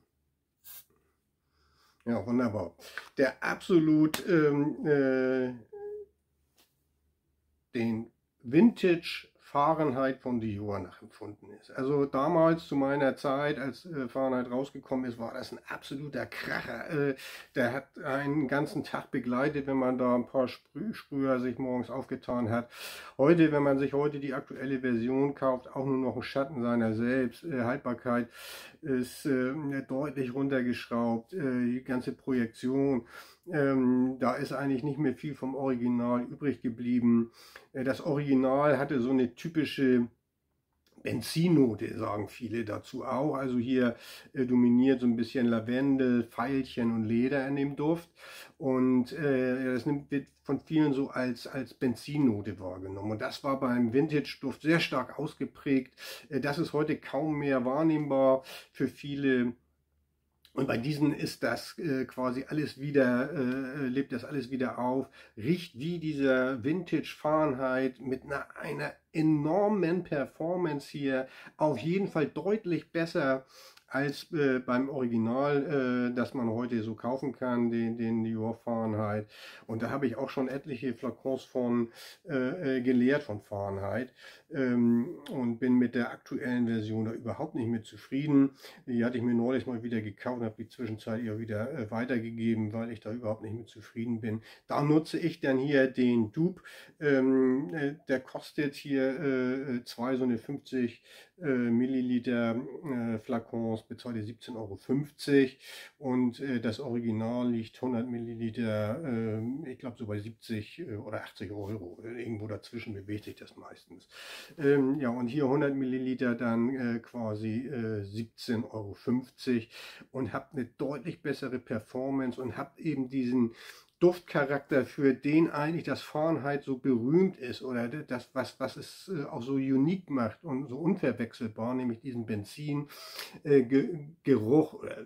[SPEAKER 1] ja, wunderbar. Der absolut ähm, äh, den Vintage Fahrenheit von Dior nachempfunden ist. Also damals zu meiner Zeit, als äh, Fahrenheit rausgekommen ist, war das ein absoluter Kracher. Äh, der hat einen ganzen Tag begleitet, wenn man da ein paar Sprü Sprüher sich morgens aufgetan hat. Heute, wenn man sich heute die aktuelle Version kauft, auch nur noch ein Schatten seiner selbst. Äh, Haltbarkeit ist äh, deutlich runtergeschraubt. Äh, die ganze Projektion ähm, da ist eigentlich nicht mehr viel vom Original übrig geblieben. Äh, das Original hatte so eine typische Benzinnote, sagen viele dazu auch. Also hier äh, dominiert so ein bisschen Lavendel, Veilchen und Leder in dem Duft. Und äh, das nimmt, wird von vielen so als, als Benzinnote wahrgenommen. Und das war beim Vintage-Duft sehr stark ausgeprägt. Äh, das ist heute kaum mehr wahrnehmbar für viele und bei diesen ist das äh, quasi alles wieder, äh, lebt das alles wieder auf, riecht wie dieser Vintage Fahrenheit mit einer, einer enormen Performance hier, auf jeden Fall deutlich besser als äh, beim Original, äh, das man heute so kaufen kann, den, den Dior Fahrenheit. Und da habe ich auch schon etliche Flakons von äh, äh, geleert von Fahrenheit ähm, und bin mit der aktuellen Version da überhaupt nicht mit zufrieden. Die hatte ich mir neulich mal wieder gekauft und habe die Zwischenzeit ihr wieder äh, weitergegeben, weil ich da überhaupt nicht mit zufrieden bin. Da nutze ich dann hier den Dupe. Ähm, äh, der kostet hier äh, zwei so eine 50 äh, Milliliter äh, Flakons bezahlt ihr 17,50 Euro und äh, das Original liegt 100 Milliliter, äh, ich glaube so bei 70 äh, oder 80 Euro. Irgendwo dazwischen bewegt sich das meistens. Ähm, ja, und hier 100 Milliliter dann äh, quasi 17,50 Euro und habt eine deutlich bessere Performance und habt eben diesen Duftcharakter, für den eigentlich das Fahrenheit so berühmt ist oder das, was, was es äh, auch so unique macht und so unverwechselbar, nämlich diesen Benzingeruch. Äh,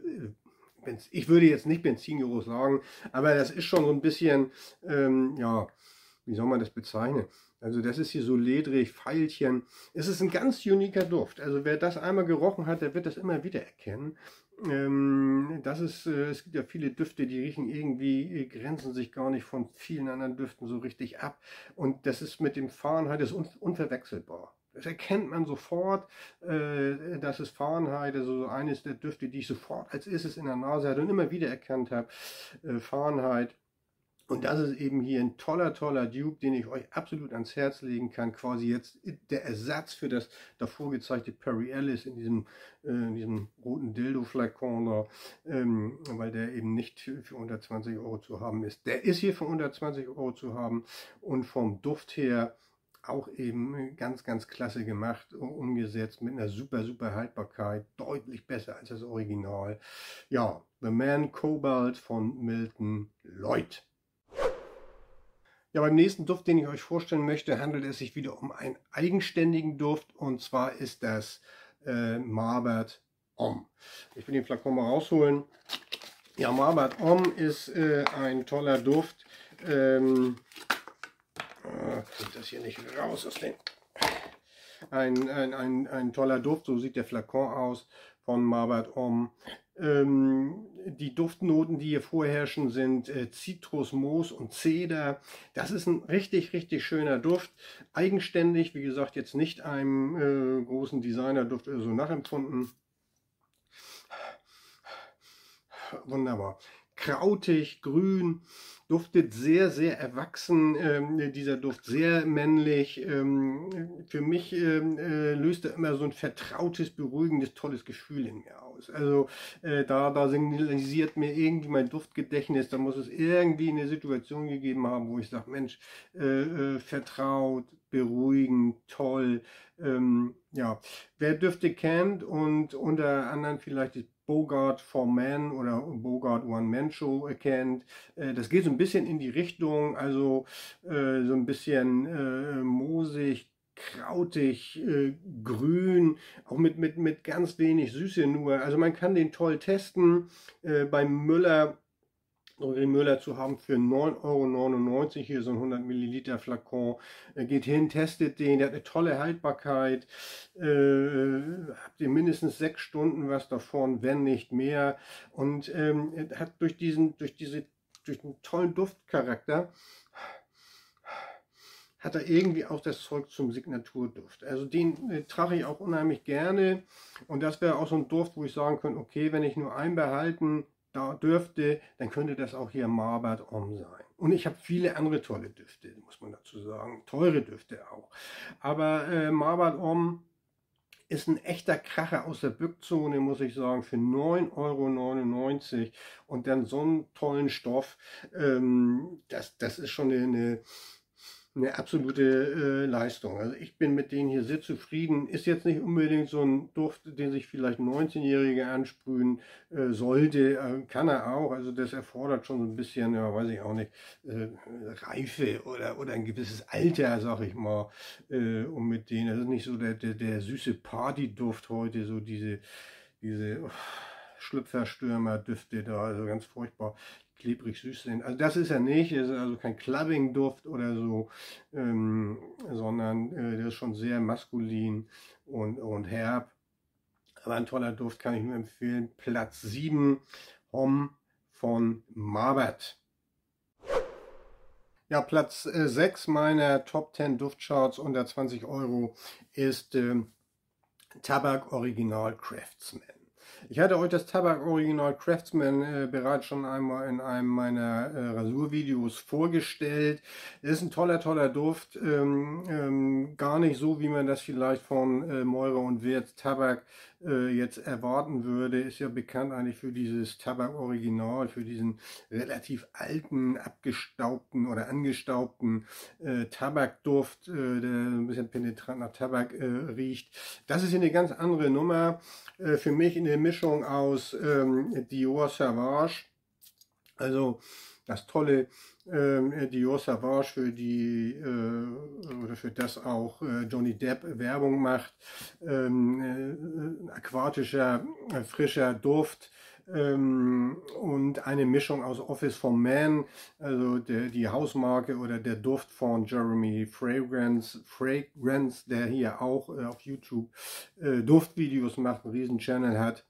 [SPEAKER 1] ich würde jetzt nicht Benzingeruch sagen, aber das ist schon so ein bisschen, ähm, ja, wie soll man das bezeichnen? Also das ist hier so ledrig, Pfeilchen. Es ist ein ganz uniker Duft. Also wer das einmal gerochen hat, der wird das immer wieder erkennen. Ähm, das ist, äh, es gibt ja viele Düfte, die riechen irgendwie, äh, grenzen sich gar nicht von vielen anderen Düften so richtig ab. Und das ist mit dem Fahrenheit ist un unverwechselbar. Das erkennt man sofort, äh, das ist Fahrenheit, also eines der Düfte, die ich sofort als erstes in der Nase hatte und immer wieder erkannt habe. Äh, Fahrenheit. Und das ist eben hier ein toller, toller Duke, den ich euch absolut ans Herz legen kann. Quasi jetzt der Ersatz für das davor gezeigte Perry Ellis in diesem, äh, in diesem roten Dildo-Flakon da, ähm, weil der eben nicht für, für, unter 20 Euro zu haben ist. Der ist hier für unter 20 Euro zu haben und vom Duft her auch eben ganz, ganz klasse gemacht, umgesetzt mit einer super, super Haltbarkeit, deutlich besser als das Original. Ja, The Man Cobalt von Milton Lloyd. Ja, beim nächsten Duft, den ich euch vorstellen möchte, handelt es sich wieder um einen eigenständigen Duft und zwar ist das äh, Marbert Om. Ich will den Flakon mal rausholen. Ja, Marbert Om ist äh, ein toller Duft. Ähm, äh, kriegt das hier nicht raus aus den... Ein, ein, ein, ein toller Duft, so sieht der Flakon aus von Marbert Om. Ähm, die Duftnoten, die hier vorherrschen, sind äh, Zitrus, Moos und Zeder. Das ist ein richtig, richtig schöner Duft. Eigenständig, wie gesagt, jetzt nicht einem äh, großen Designer-Duft so nachempfunden. Wunderbar. Krautig, grün, duftet sehr, sehr erwachsen, ähm, dieser Duft sehr männlich. Ähm, für mich ähm, äh, löst er immer so ein vertrautes, beruhigendes, tolles Gefühl in mir aus. Also äh, da, da signalisiert mir irgendwie mein Duftgedächtnis, da muss es irgendwie eine Situation gegeben haben, wo ich sage, Mensch, äh, äh, vertraut, beruhigend, toll. Ähm, ja, wer Düfte kennt und unter anderem vielleicht die Bogart for Man oder Bogart One Man Show erkennt. Äh, das geht so ein bisschen in die Richtung, also äh, so ein bisschen äh, moosig, krautig, grün, auch mit, mit, mit ganz wenig Süße nur. Also man kann den toll testen. beim Müller Drogerie Müller zu haben für 9,99 Euro. Hier so ein 100 Milliliter Flakon. Geht hin, testet den, der hat eine tolle Haltbarkeit. Äh, habt ihr mindestens sechs Stunden was davon, wenn nicht mehr. Und ähm, hat durch diesen, durch diese, durch den tollen Duftcharakter hat er irgendwie auch das Zeug zum Signaturduft. Also den äh, trage ich auch unheimlich gerne. Und das wäre auch so ein Duft, wo ich sagen könnte, okay, wenn ich nur einen behalten da dürfte, dann könnte das auch hier Marbert Om sein. Und ich habe viele andere tolle Düfte, muss man dazu sagen. Teure Düfte auch. Aber äh, Marbert Om ist ein echter Kracher aus der Bückzone, muss ich sagen, für 9,99 Euro. Und dann so einen tollen Stoff. Ähm, das, das ist schon eine, eine eine absolute äh, Leistung. Also ich bin mit denen hier sehr zufrieden. Ist jetzt nicht unbedingt so ein Duft, den sich vielleicht 19-Jährige ansprühen äh, sollte. Äh, kann er auch. Also das erfordert schon so ein bisschen, ja, weiß ich auch nicht, äh, Reife oder, oder ein gewisses Alter, sag ich mal, äh, um mit denen. Das ist nicht so der, der, der süße Partyduft heute, so diese, diese oh, Schlüpferstürmer-Düfte da, also ganz furchtbar klebrig süß sind. Also das ist er nicht, das ist also kein Clubbing-Duft oder so, ähm, sondern äh, der ist schon sehr maskulin und, und herb. Aber ein toller Duft kann ich nur empfehlen. Platz 7, Hom von Marbert. Ja, Platz äh, 6 meiner Top 10 Duftcharts unter 20 Euro ist äh, Tabak Original Craftsman. Ich hatte euch das Tabak Original Craftsman äh, bereits schon einmal in einem meiner äh, Rasurvideos vorgestellt. Es ist ein toller, toller Duft. Ähm, ähm, gar nicht so, wie man das vielleicht von äh, Meurer und Wirth Tabak äh, jetzt erwarten würde. Ist ja bekannt eigentlich für dieses Tabak Original, für diesen relativ alten, abgestaubten oder angestaubten äh, Tabakduft, äh, der ein bisschen penetrant nach Tabak riecht. Das ist hier eine ganz andere Nummer. für mich in der Mischung aus ähm, Dior Savage, also das tolle ähm, Dior Savage, für die äh, oder für das auch äh, Johnny Depp Werbung macht, ähm, äh, aquatischer, äh, frischer Duft, ähm, und eine Mischung aus Office for Man, also der, die Hausmarke oder der Duft von Jeremy Fragrance, Fragrance der hier auch äh, auf YouTube äh, Duftvideos macht, einen riesen Channel hat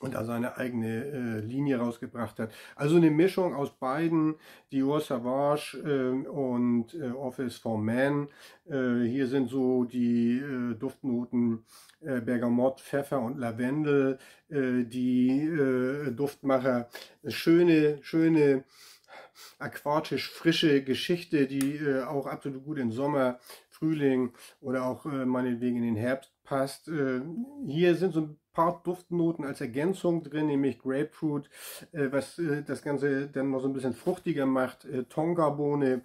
[SPEAKER 1] und da seine eigene äh, Linie rausgebracht hat. Also eine Mischung aus beiden, Dior Savage äh, und äh, Office for Man. Äh, hier sind so die äh, Duftnoten äh, Bergamott, Pfeffer und Lavendel, die Duftmacher. Schöne, schöne aquatisch frische Geschichte, die auch absolut gut in Sommer, Frühling oder auch meinetwegen in den Herbst passt. hier sind so ein paar Duftnoten als Ergänzung drin, nämlich Grapefruit, äh, was äh, das Ganze dann noch so ein bisschen fruchtiger macht, äh, Tonga-Bohne,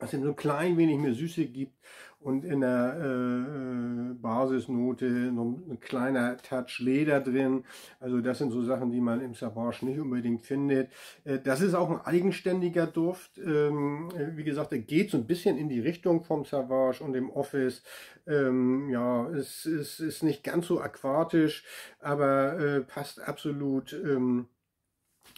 [SPEAKER 1] was ihm so ein klein wenig mehr Süße gibt und in der äh, Basisnote noch ein kleiner Touch Leder drin. Also das sind so Sachen, die man im Savage nicht unbedingt findet. Äh, das ist auch ein eigenständiger Duft. Ähm, wie gesagt, er geht so ein bisschen in die Richtung vom Savage und dem Office. Ähm, ja, es, es ist nicht ganz so aquatisch, aber äh, passt absolut ähm,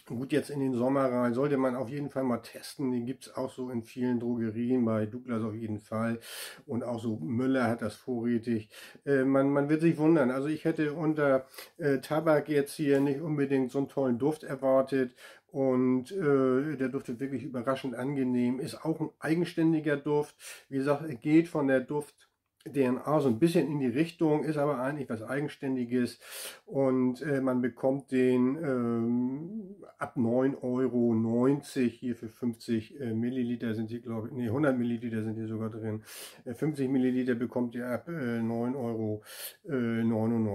[SPEAKER 1] Gut, jetzt in den Sommer rein sollte man auf jeden Fall mal testen. Den gibt es auch so in vielen Drogerien, bei Douglas auf jeden Fall. Und auch so Müller hat das vorrätig. Äh, man, man wird sich wundern. Also ich hätte unter äh, Tabak jetzt hier nicht unbedingt so einen tollen Duft erwartet. Und äh, der duftet wirklich überraschend angenehm. Ist auch ein eigenständiger Duft. Wie gesagt, geht von der Duft DNA so ein bisschen in die Richtung, ist aber eigentlich was Eigenständiges und äh, man bekommt den ähm, ab 9,90 Euro hier für 50 äh, Milliliter sind die, glaube ich, nee, 100 Milliliter sind hier sogar drin. Äh, 50 Milliliter bekommt ihr ab äh, 9,99 Euro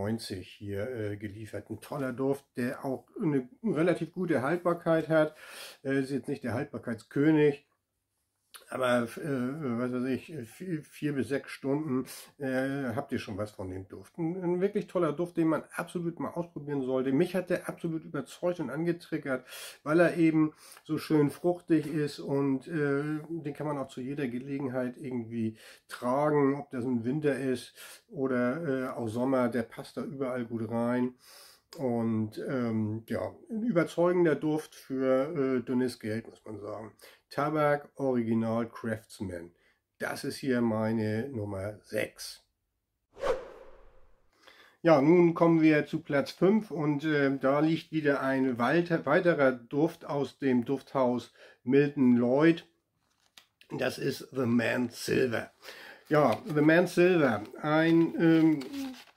[SPEAKER 1] äh, hier äh, geliefert. Ein toller Duft, der auch eine relativ gute Haltbarkeit hat. Äh, ist jetzt nicht der Haltbarkeitskönig, aber äh, was weiß ich, vier, vier bis sechs Stunden äh, habt ihr schon was von dem Duft. Ein, ein, wirklich toller Duft, den man absolut mal ausprobieren sollte. Mich hat der absolut überzeugt und angetriggert, weil er eben so schön fruchtig ist und äh, den kann man auch zu jeder Gelegenheit irgendwie tragen, ob das ein Winter ist oder äh, auch Sommer, der passt da überall gut rein. Und ähm, ja, ein überzeugender Duft für äh, dünnes Geld, muss man sagen. Tabak Original Craftsman. Das ist hier meine Nummer 6. Ja, nun kommen wir zu Platz 5 und äh, da liegt wieder ein weiterer Duft aus dem Dufthaus Milton Lloyd. Das ist The Man Silver. Ja, The Man Silver, ein ähm,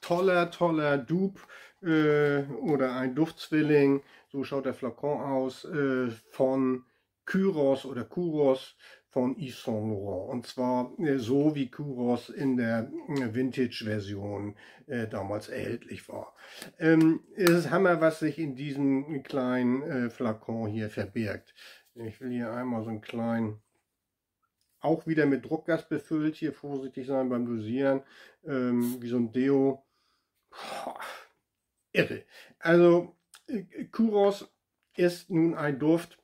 [SPEAKER 1] toller, toller Dupe äh, oder ein Duftzwilling, so schaut der Flakon aus, äh, von Kyros oder Kuros von Yves Saint Laurent. Und zwar äh, so wie Kuros in der äh, Vintage-Version äh, damals erhältlich war. Ähm, es ist Hammer, was sich in diesem kleinen äh, Flakon hier verbirgt. Ich will hier einmal so einen kleinen, auch wieder mit Druckgas befüllt, hier vorsichtig sein beim Dosieren, ähm, wie so ein Deo. Boah, irre. Also äh, Kuros ist nun ein Duft,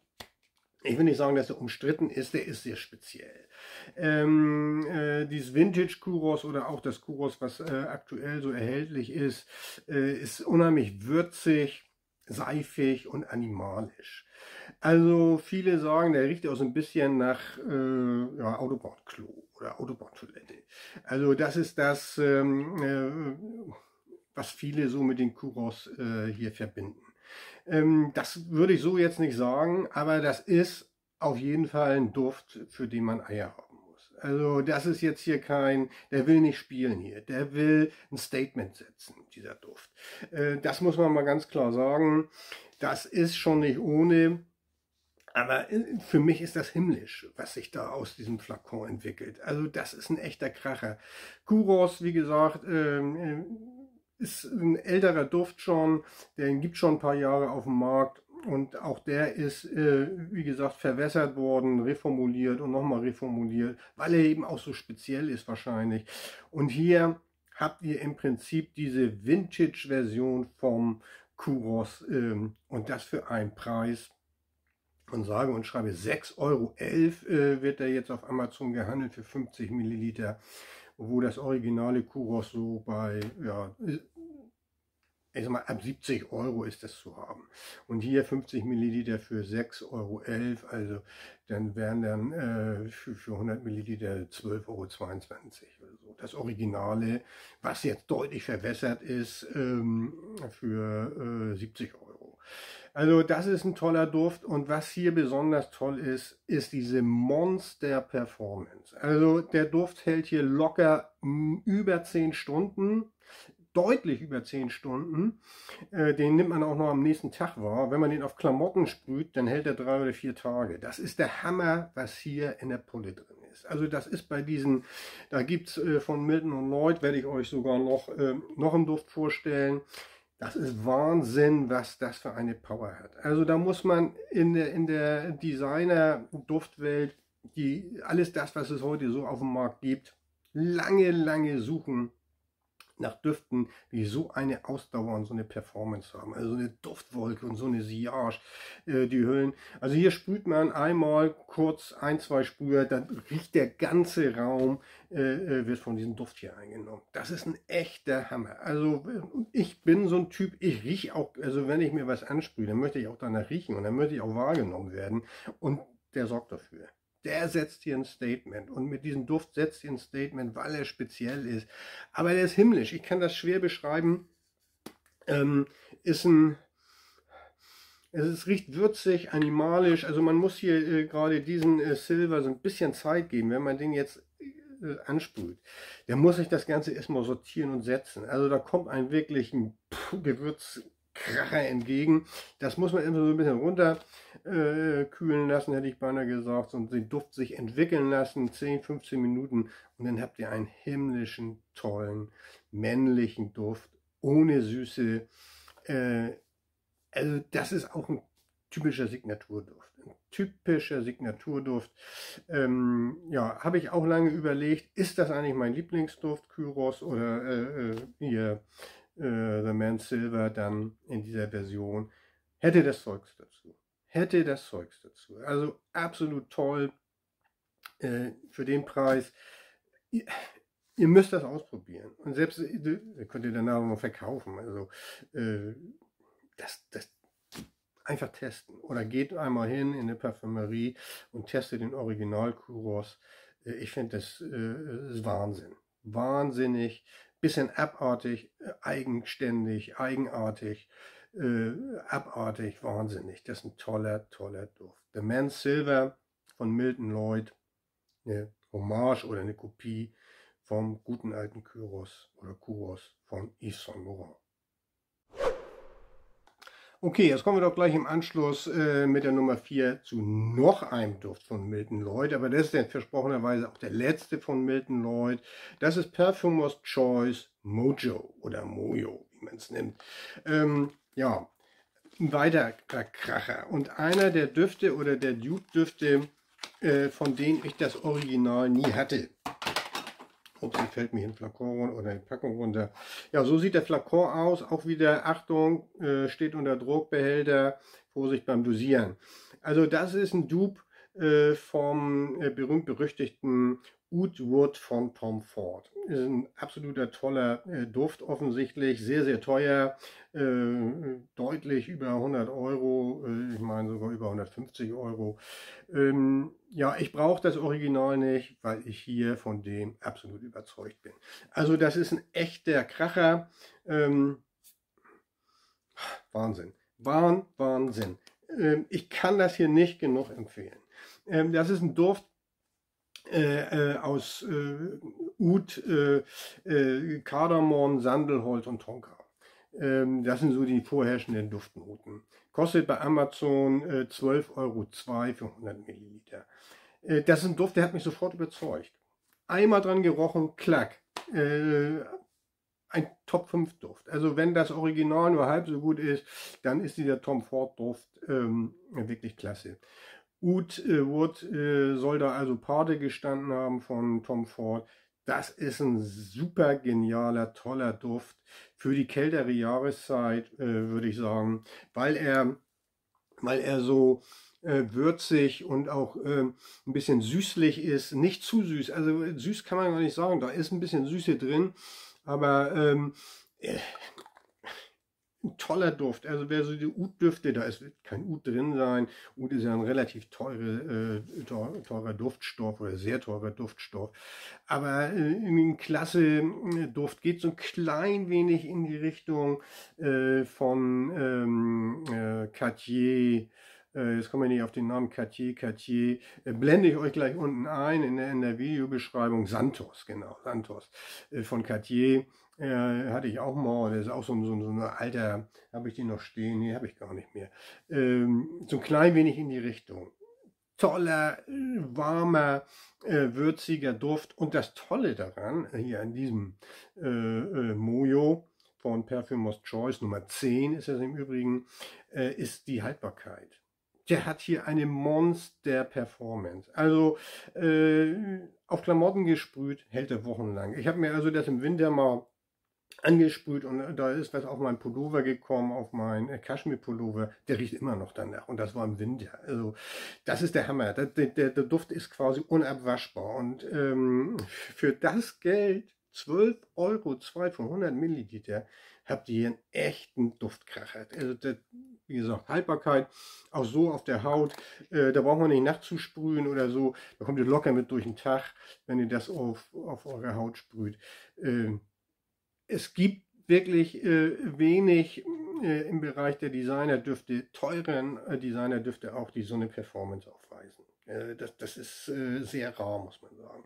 [SPEAKER 1] ich will nicht sagen, dass er umstritten ist, der ist sehr speziell. Ähm, äh, dieses Vintage Kuros oder auch das Kuros, was äh, aktuell so erhältlich ist, äh, ist unheimlich würzig, seifig und animalisch. Also viele sagen, der riecht auch so ein bisschen nach äh, ja, Autobahnklo oder Autobahntoilette. Also das ist das, ähm, äh, was viele so mit den Kuros äh, hier verbinden. Ähm, das würde ich so jetzt nicht sagen, aber das ist auf jeden Fall ein Duft, für den man Eier haben muss. Also das ist jetzt hier kein, der will nicht spielen hier, der will ein Statement setzen, dieser Duft. Äh, das muss man mal ganz klar sagen. Das ist schon nicht ohne. Aber äh, für mich ist das himmlisch, was sich da aus diesem Flakon entwickelt. Also das ist ein echter Kracher. Kuros, wie gesagt, ähm, äh, ist ein älterer Duft schon. Den gibt schon ein paar Jahre auf dem Markt. Und auch der ist, äh, wie gesagt, verwässert worden, reformuliert und nochmal reformuliert, weil er eben auch so speziell ist wahrscheinlich. Und hier habt ihr im Prinzip diese Vintage-Version vom Kuros ähm, und das für einen Preis und sage und schreibe 6,11 Euro äh, wird er jetzt auf Amazon gehandelt für 50 Milliliter, wo das originale Kuros so bei, ja, ich sag mal, ab 70 Euro ist das zu haben. Und hier 50 Milliliter für 6,11 Euro, also dann wären dann äh, für, für 100 Milliliter 12,22 Euro. Also das Originale, was jetzt deutlich verwässert ist, ähm, für äh, 70 Euro. Also das ist ein toller Duft und was hier besonders toll ist, ist diese Monster Performance. Also der Duft hält hier locker über 10 Stunden, deutlich über 10 Stunden. Äh, den nimmt man auch noch am nächsten Tag wahr. Wenn man den auf Klamotten sprüht, dann hält er drei oder vier Tage. Das ist der Hammer, was hier in der Pulle drin ist. Also das ist bei diesen, da gibt es äh, von Milton und Lloyd, werde ich euch sogar noch, äh, noch einen Duft vorstellen. Das ist Wahnsinn, was das für eine Power hat. Also da muss man in der, in der Designer-Duftwelt, die, alles das, was es heute so auf dem Markt gibt, lange, lange suchen, nach Düften, die so eine Ausdauer und so eine Performance haben. Also so eine Duftwolke und so eine Sillage, äh, die Hüllen. Also hier sprüht man einmal kurz ein, zwei Sprüher, dann riecht der ganze Raum, äh, äh, wird von diesem Duft hier eingenommen. Das ist ein echter Hammer. Also ich bin so ein Typ, ich rieche auch, also wenn ich mir was ansprühe, dann möchte ich auch danach riechen und dann möchte ich auch wahrgenommen werden. Und der sorgt dafür der setzt hier ein Statement. Und mit diesem Duft setzt hier ein Statement, weil er speziell ist. Aber der ist himmlisch. Ich kann das schwer beschreiben. Ähm, ist ein, es riecht würzig, animalisch. Also man muss hier äh, gerade diesen äh, Silver so ein bisschen Zeit geben, wenn man den jetzt äh, ansprüht. Der muss sich das Ganze erstmal sortieren und setzen. Also da kommt ein wirklich ein Gewürz Kracher entgegen. Das muss man immer so ein bisschen runter äh, kühlen lassen, hätte ich beinahe gesagt, und den Duft sich entwickeln lassen, 10, 15 Minuten und dann habt ihr einen himmlischen, tollen, männlichen Duft, ohne Süße. Äh, also das ist auch ein typischer Signaturduft. Ein typischer Signaturduft. Ähm, ja, habe ich auch lange überlegt, ist das eigentlich mein Lieblingsduft, Kyros oder äh, äh hier äh, The Man Silver dann in dieser Version, hätte das Zeugs dazu. Hätte das Zeugs dazu. Also absolut toll äh, für den Preis. Ihr, ihr, müsst das ausprobieren. Und selbst könnt ihr danach noch verkaufen. Also äh, das, das einfach testen. Oder geht einmal hin in eine Parfümerie und testet den Original Kuros. Äh, ich finde das äh, ist Wahnsinn. Wahnsinnig bisschen abartig, eigenständig, eigenartig, äh, abartig, wahnsinnig. Das ist ein toller, toller Duft. The Man Silver von Milton Lloyd, eine Hommage oder eine Kopie vom guten alten Kyros oder Kuros von Yves Saint Laurent. Okay, jetzt kommen wir doch gleich im Anschluss äh, mit der Nummer 4 zu noch einem Duft von Milton Lloyd. Aber das ist dann versprochenerweise auch der letzte von Milton Lloyd. Das ist Perfumers Choice Mojo oder Mojo, wie man es nennt. Ähm, ja, ein weiterer Kracher. Und einer der Düfte oder der Dupe-Düfte, äh, von denen ich das Original nie hatte. Ups, fällt mir ein Flakon oder eine Packung runter. Ja, so sieht der Flakon aus. Auch wieder, Achtung, äh, steht unter Druckbehälter. Vorsicht beim Dosieren. Also das ist ein Dupe äh, vom äh, berühmt-berüchtigten Oud Wood von Tom Ford. Ist ein absoluter toller äh, Duft offensichtlich, sehr, sehr teuer, äh, deutlich über 100 Euro, äh, ich meine sogar über 150 Euro. Ähm, ja, ich brauche das Original nicht, weil ich hier von dem absolut überzeugt bin. Also das ist ein echter Kracher. Ähm, Wahnsinn. Wahn, Wahnsinn. Ähm, ich kann das hier nicht genug empfehlen. Ähm, das ist ein Duft, äh, äh, aus äh, Ud, äh, äh, Kardamom, Sandelholz und Tonka. Ähm, das sind so die vorherrschenden Duftnoten. Kostet bei Amazon äh, 12,02 Euro für 100 Milliliter. Äh, das ist ein Duft, der hat mich sofort überzeugt. Einmal dran gerochen, klack. Ein Top 5 Duft. Also wenn das Original nur halb so gut ist, dann ist dieser Tom Ford Duft ähm, wirklich klasse. Äh, Wood äh, soll da also Pate gestanden haben von Tom Ford. Das ist ein super genialer, toller Duft für die kältere Jahreszeit, äh, würde ich sagen, weil er, weil er so würzig und auch ein bisschen süßlich ist. Nicht zu süß, also süß kann man gar nicht sagen, da ist ein bisschen Süße drin, aber ähm, äh, ein toller Duft. Also wer so die Ud-Düfte, da ist kein Ud drin sein. Ud ist ja ein relativ teure, äh, teurer Duftstoff oder sehr teurer Duftstoff. Aber äh, ein klasse äh, Duft geht so ein klein wenig in die Richtung äh, von ähm, äh, Cartier. Jetzt kommen wir nicht auf den Namen Cartier, Cartier. blende ich euch gleich unten ein in der, in der Videobeschreibung. Santos, genau, Santos von Cartier. Ja, hatte ich auch mal. Das ist auch so, so, so ein alter, habe ich den noch stehen? Nee, habe ich gar nicht mehr. Ähm, so ein klein wenig in die Richtung. Toller, warmer, äh, würziger Duft. Und das Tolle daran, hier an diesem äh, äh, Mojo von Perfumos Choice Nummer 10 ist das im Übrigen, äh, ist die Haltbarkeit. Der hat hier eine Monster-Performance. Also äh, auf Klamotten gesprüht, hält er wochenlang. Ich habe mir also das im Winter mal angesprüht und da ist was auf meinen Pullover gekommen, auf meinen äh, Kaschmir-Pullover, der riecht immer noch danach und das war im Winter. Also das ist der Hammer. Der, der, der Duft ist quasi unabwaschbar und ähm, für das Geld 12 Euro, 2 von 100 Milliliter, habt ihr hier einen echten Duftkracher. Also der, wie gesagt, Haltbarkeit auch so auf der Haut. Äh, da braucht man nicht nachzusprühen oder so. Da kommt ihr locker mit durch den Tag, wenn ihr das auf, auf eure Haut sprüht. Äh, es gibt wirklich äh, wenig äh, im Bereich der Designerdüfte, teuren äh, Designerdüfte auch, die so eine Performance aufweisen. Äh, das, das ist äh, sehr rar, muss man sagen.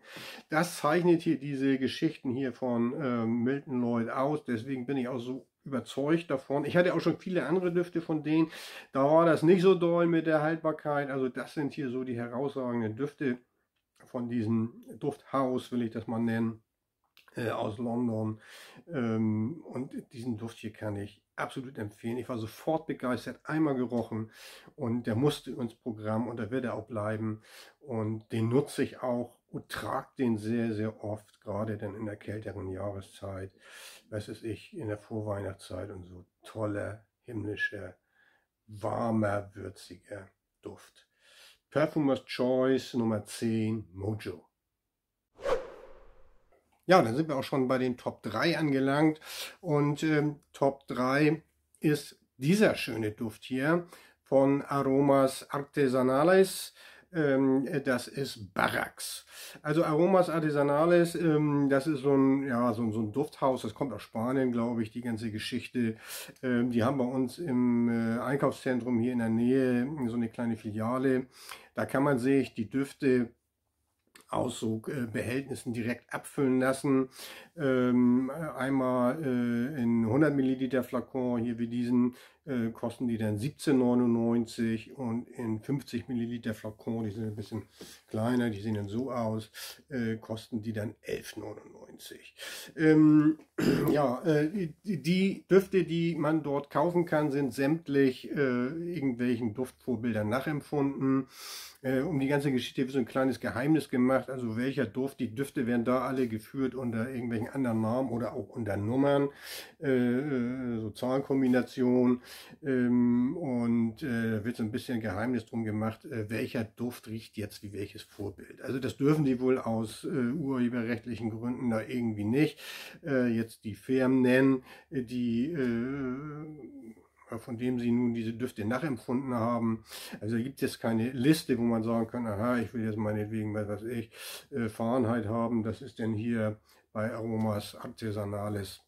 [SPEAKER 1] Das zeichnet hier diese Geschichten hier von ähm, Milton Lloyd aus. Deswegen bin ich auch so überzeugt davon. Ich hatte auch schon viele andere Düfte von denen. Da war das nicht so doll mit der Haltbarkeit. Also das sind hier so die herausragenden Düfte von diesem Dufthaus, will ich das mal nennen äh, aus London. Ähm, und diesen Duft hier kann ich absolut empfehlen. Ich war sofort begeistert, einmal gerochen und der musste ins Programm und da wird er auch bleiben. Und den nutze ich auch und trage den sehr, sehr oft, gerade dann in der kälteren Jahreszeit, was ist ich, in der Vorweihnachtszeit und so toller, himmlischer, warmer, würziger Duft. Perfumer's Choice Nummer 10, Mojo. Ja, dann sind wir auch schon bei den Top 3 angelangt. Und ähm, Top 3 ist dieser schöne Duft hier von Aromas Artesanales. Ähm, das ist Barracks. Also Aromas Artesanales, ähm, das ist so ein, ja, so, so, ein Dufthaus, das kommt aus Spanien, glaube ich, die ganze Geschichte. Ähm, die haben bei uns im äh, Einkaufszentrum hier in der Nähe so eine kleine Filiale. Da kann man sich die Düfte aus so Behältnissen direkt abfüllen lassen. Ähm, einmal äh, in 100 Milliliter Flakon, hier wie diesen, äh, kosten die dann 17,99 und in 50 Milliliter Flakon, die sind ein bisschen kleiner, die sehen dann so aus, äh, kosten die dann 11,99. Ähm, ja, äh, die, Düfte, die man dort kaufen kann, sind sämtlich äh, irgendwelchen Duftvorbildern nachempfunden. Äh, um die ganze Geschichte wird so ein kleines Geheimnis gemacht, also welcher Duft, die Düfte werden da alle geführt unter irgendwelchen anderen Namen oder auch unter Nummern, äh, so Zahlenkombination ähm, und äh, wird so ein bisschen Geheimnis drum gemacht, äh, welcher Duft riecht jetzt wie welches Vorbild. Also das dürfen die wohl aus äh, urheberrechtlichen Gründen da irgendwie nicht äh, jetzt die Firmen nennen, äh, die äh, von dem sie nun diese Düfte nachempfunden haben. Also gibt es keine Liste, wo man sagen kann, aha, ich will jetzt meinetwegen, was weiß ich, Fahrenheit haben, das ist denn hier bei Aromas Artesanales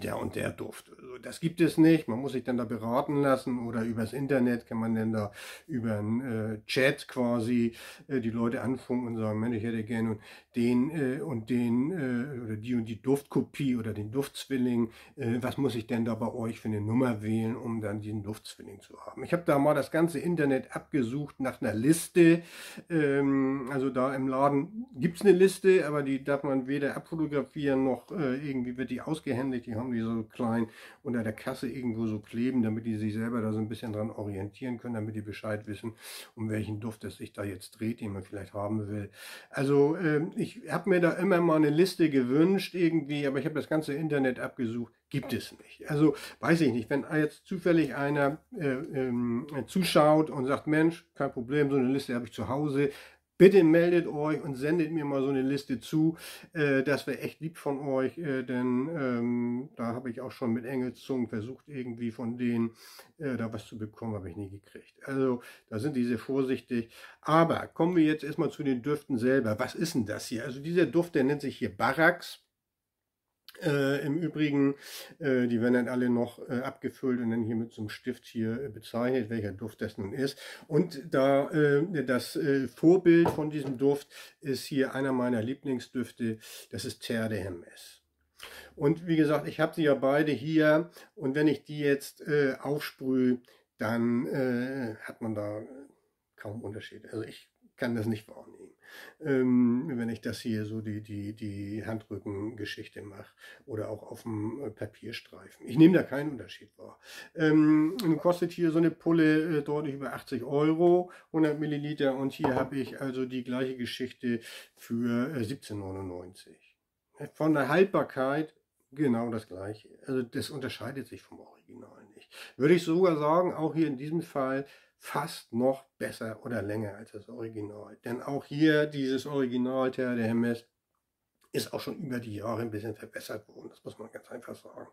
[SPEAKER 1] der und der Duft. Also das gibt es nicht. Man muss sich dann da beraten lassen oder übers Internet kann man dann da über einen äh, Chat quasi äh, die Leute anfunken und sagen, Mensch, ich hätte gerne den äh, und den äh, oder die und die Duftkopie oder den Duftzwilling. Äh, was muss ich denn da bei euch für eine Nummer wählen, um dann diesen Duftzwilling zu haben? Ich habe da mal das ganze Internet abgesucht nach einer Liste. Ähm, also da im Laden gibt es eine Liste, aber die darf man weder abfotografieren noch äh, irgendwie wird die ausgehändigt. Die haben die so klein unter der Kasse irgendwo so kleben, damit die sich selber da so ein bisschen dran orientieren können, damit die Bescheid wissen, um welchen Duft es sich da jetzt dreht, den man vielleicht haben will. Also äh, ich habe mir da immer mal eine Liste gewünscht irgendwie, aber ich habe das ganze Internet abgesucht. Gibt es nicht. Also weiß ich nicht, wenn jetzt zufällig einer äh, ähm, zuschaut und sagt, Mensch, kein Problem, so eine Liste habe ich zu Hause, Bitte meldet euch und sendet mir mal so eine Liste zu. Äh, das wäre echt lieb von euch, äh, denn ähm, da habe ich auch schon mit Engelszungen versucht, irgendwie von denen äh, da was zu bekommen, habe ich nie gekriegt. Also da sind die sehr vorsichtig. Aber kommen wir jetzt erstmal zu den Düften selber. Was ist denn das hier? Also dieser Duft, der nennt sich hier Barracks. Äh, Im Übrigen, äh, die werden dann alle noch äh, abgefüllt und dann hier mit so einem Stift hier äh, bezeichnet, welcher Duft das nun ist. Und da äh, das äh, Vorbild von diesem Duft ist hier einer meiner Lieblingsdüfte, das ist Terre de Hermes. Und wie gesagt, ich habe sie ja beide hier und wenn ich die jetzt aufsprühe, dann hat man da kaum Unterschied. Also ich kann das nicht wahrnehmen ähm, wenn ich das hier so die, die, die Handrückengeschichte mache oder auch auf dem äh, Papierstreifen. Ich nehme da keinen Unterschied wahr. Ähm, kostet hier so eine Pulle äh, deutlich über 80 Euro, 100 Milliliter und hier habe ich also die gleiche Geschichte für äh, 17,99. Von der Haltbarkeit genau das gleiche. Also das unterscheidet sich vom Original nicht. Würde ich sogar sagen, auch hier in diesem Fall fast noch besser oder länger als das Original. Denn auch hier dieses Original Terra de Hermes ist auch schon über die Jahre ein bisschen verbessert worden. Das muss man ganz einfach sagen.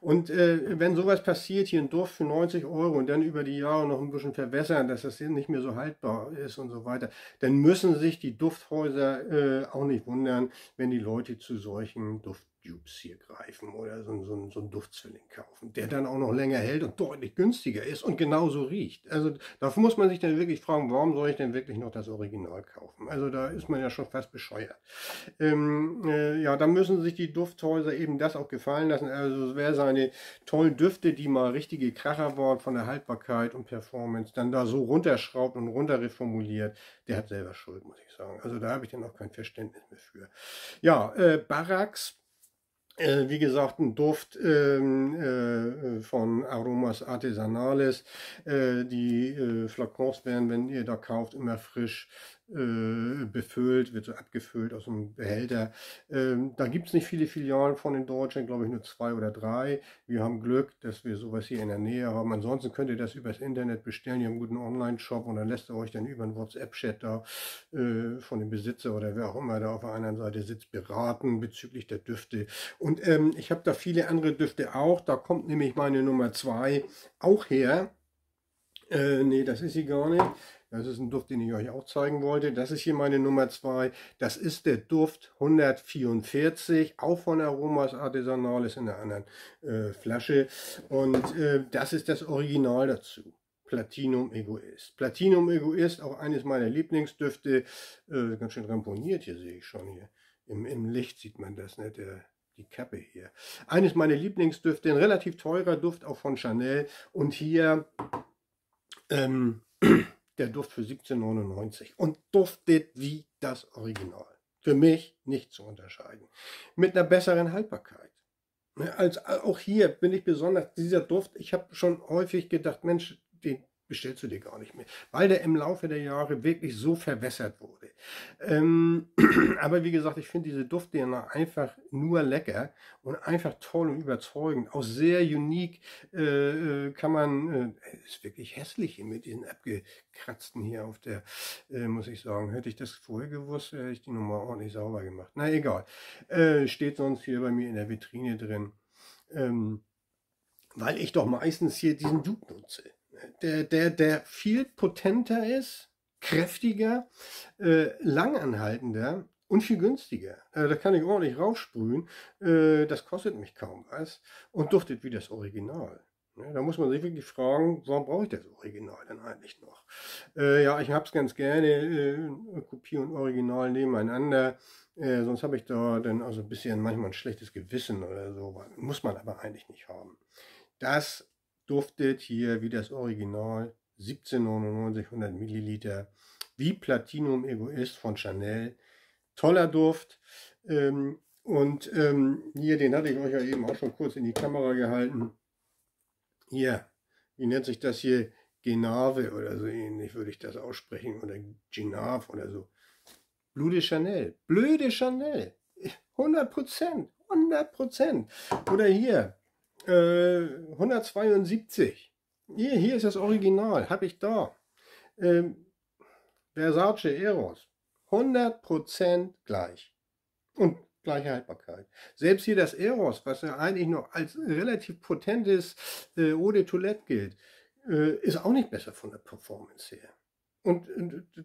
[SPEAKER 1] Und äh, wenn sowas passiert, hier ein Duft für 90 Euro und dann über die Jahre noch ein bisschen verbessern, dass das nicht mehr so haltbar ist und so weiter, dann müssen sich die Dufthäuser äh, auch nicht wundern, wenn die Leute zu solchen Duft Dupes hier greifen oder so, so, so einen Duftzwilling kaufen, der dann auch noch länger hält und deutlich günstiger ist und genauso riecht. Also da muss man sich dann wirklich fragen, warum soll ich denn wirklich noch das Original kaufen? Also da ist man ja schon fast bescheuert. Ähm, äh, ja, da müssen sich die Dufthäuser eben das auch gefallen lassen. Also wer seine tollen Düfte, die mal richtige Kracher waren von der Haltbarkeit und Performance, dann da so runterschraubt und runterreformuliert, der hat selber Schuld, muss ich sagen. Also da habe ich dann auch kein Verständnis mehr für. Ja, äh, Barracks äh, wie gesagt, ein Duft ähm, äh, von Aromas Artesanales. Äh, die äh, Flakons werden, wenn ihr da kauft, immer frisch äh, befüllt, wird so abgefüllt aus einem Behälter. Ähm, da gibt es nicht viele Filialen von in Deutschland, glaube ich nur zwei oder drei. Wir haben Glück, dass wir sowas hier in der Nähe haben. Ansonsten könnt ihr das übers Internet bestellen. Ihr habt einen guten Online-Shop und dann lässt ihr euch dann über einen WhatsApp-Chat da äh, von dem Besitzer oder wer auch immer da auf der anderen Seite sitzt, beraten bezüglich der Düfte. Und ähm, ich habe da viele andere Düfte auch. Da kommt nämlich meine Nummer zwei auch her. Äh, nee, das ist sie gar nicht. Das ist ein Duft, den ich euch auch zeigen wollte. Das ist hier meine Nummer 2. Das ist der Duft 144, auch von Aromas Artesanales in einer anderen äh, Flasche. Und äh, das ist das Original dazu. Platinum Egoist. Platinum Egoist, auch eines meiner Lieblingsdüfte. Äh, ganz schön ramponiert hier, sehe ich schon hier. Im, Im Licht sieht man das, ne? Der, die Kappe hier. Eines meiner Lieblingsdüfte, ein relativ teurer Duft, auch von Chanel. Und hier ähm, der Duft für 17,99 und duftet wie das Original. Für mich nicht zu unterscheiden. Mit einer besseren Haltbarkeit. Ne, als auch hier bin ich besonders, dieser Duft, ich habe schon häufig gedacht, Mensch, den bestellst du dir gar nicht mehr, weil der im Laufe der Jahre wirklich so verwässert wurde. Ähm, aber wie gesagt, ich finde diese Duftdinger einfach nur lecker und einfach toll und überzeugend. Auch sehr unique äh, äh kann man, äh, ist wirklich hässlich hier mit diesen abgekratzten hier auf der, äh, muss ich sagen. Hätte ich das vorher gewusst, hätte ich die nochmal ordentlich sauber gemacht. Na egal. Äh, steht sonst hier bei mir in der Vitrine drin. Ähm, weil ich doch meistens hier diesen Duke nutze. Der, der, der viel potenter ist, kräftiger, äh, langanhaltender und viel günstiger. Äh, da kann ich ordentlich raufsprühen. Äh, das kostet mich kaum was und duftet wie das Original. Ja, da muss man sich wirklich fragen, warum brauche ich das Original denn eigentlich noch? Äh, ja, ich habe es ganz gerne, äh, Kopie und Original nebeneinander. Äh, sonst habe ich da dann also ein bisschen manchmal ein schlechtes Gewissen oder so. Muss man aber eigentlich nicht haben. Das duftet hier wie das Original 17,99 100 Milliliter wie Platinum Egoist von Chanel. Toller Duft. Ähm, und ähm, hier, den hatte ich euch ja eben auch schon kurz in die Kamera gehalten. Hier, wie nennt sich das hier? Genave oder so ähnlich würde ich das aussprechen. Oder Genave oder so. Blue Chanel. Blöde Chanel. 100 Prozent. 100 Prozent. Oder hier, 172. Äh, hier, hier ist das Original, habe ich da. Ähm, Versace Eros. 100% gleich. Und gleiche Haltbarkeit. Selbst hier das Eros, was ja eigentlich noch als relativ potentes äh, Eau de Toilette gilt, äh, ist auch nicht besser von der Performance her. Und,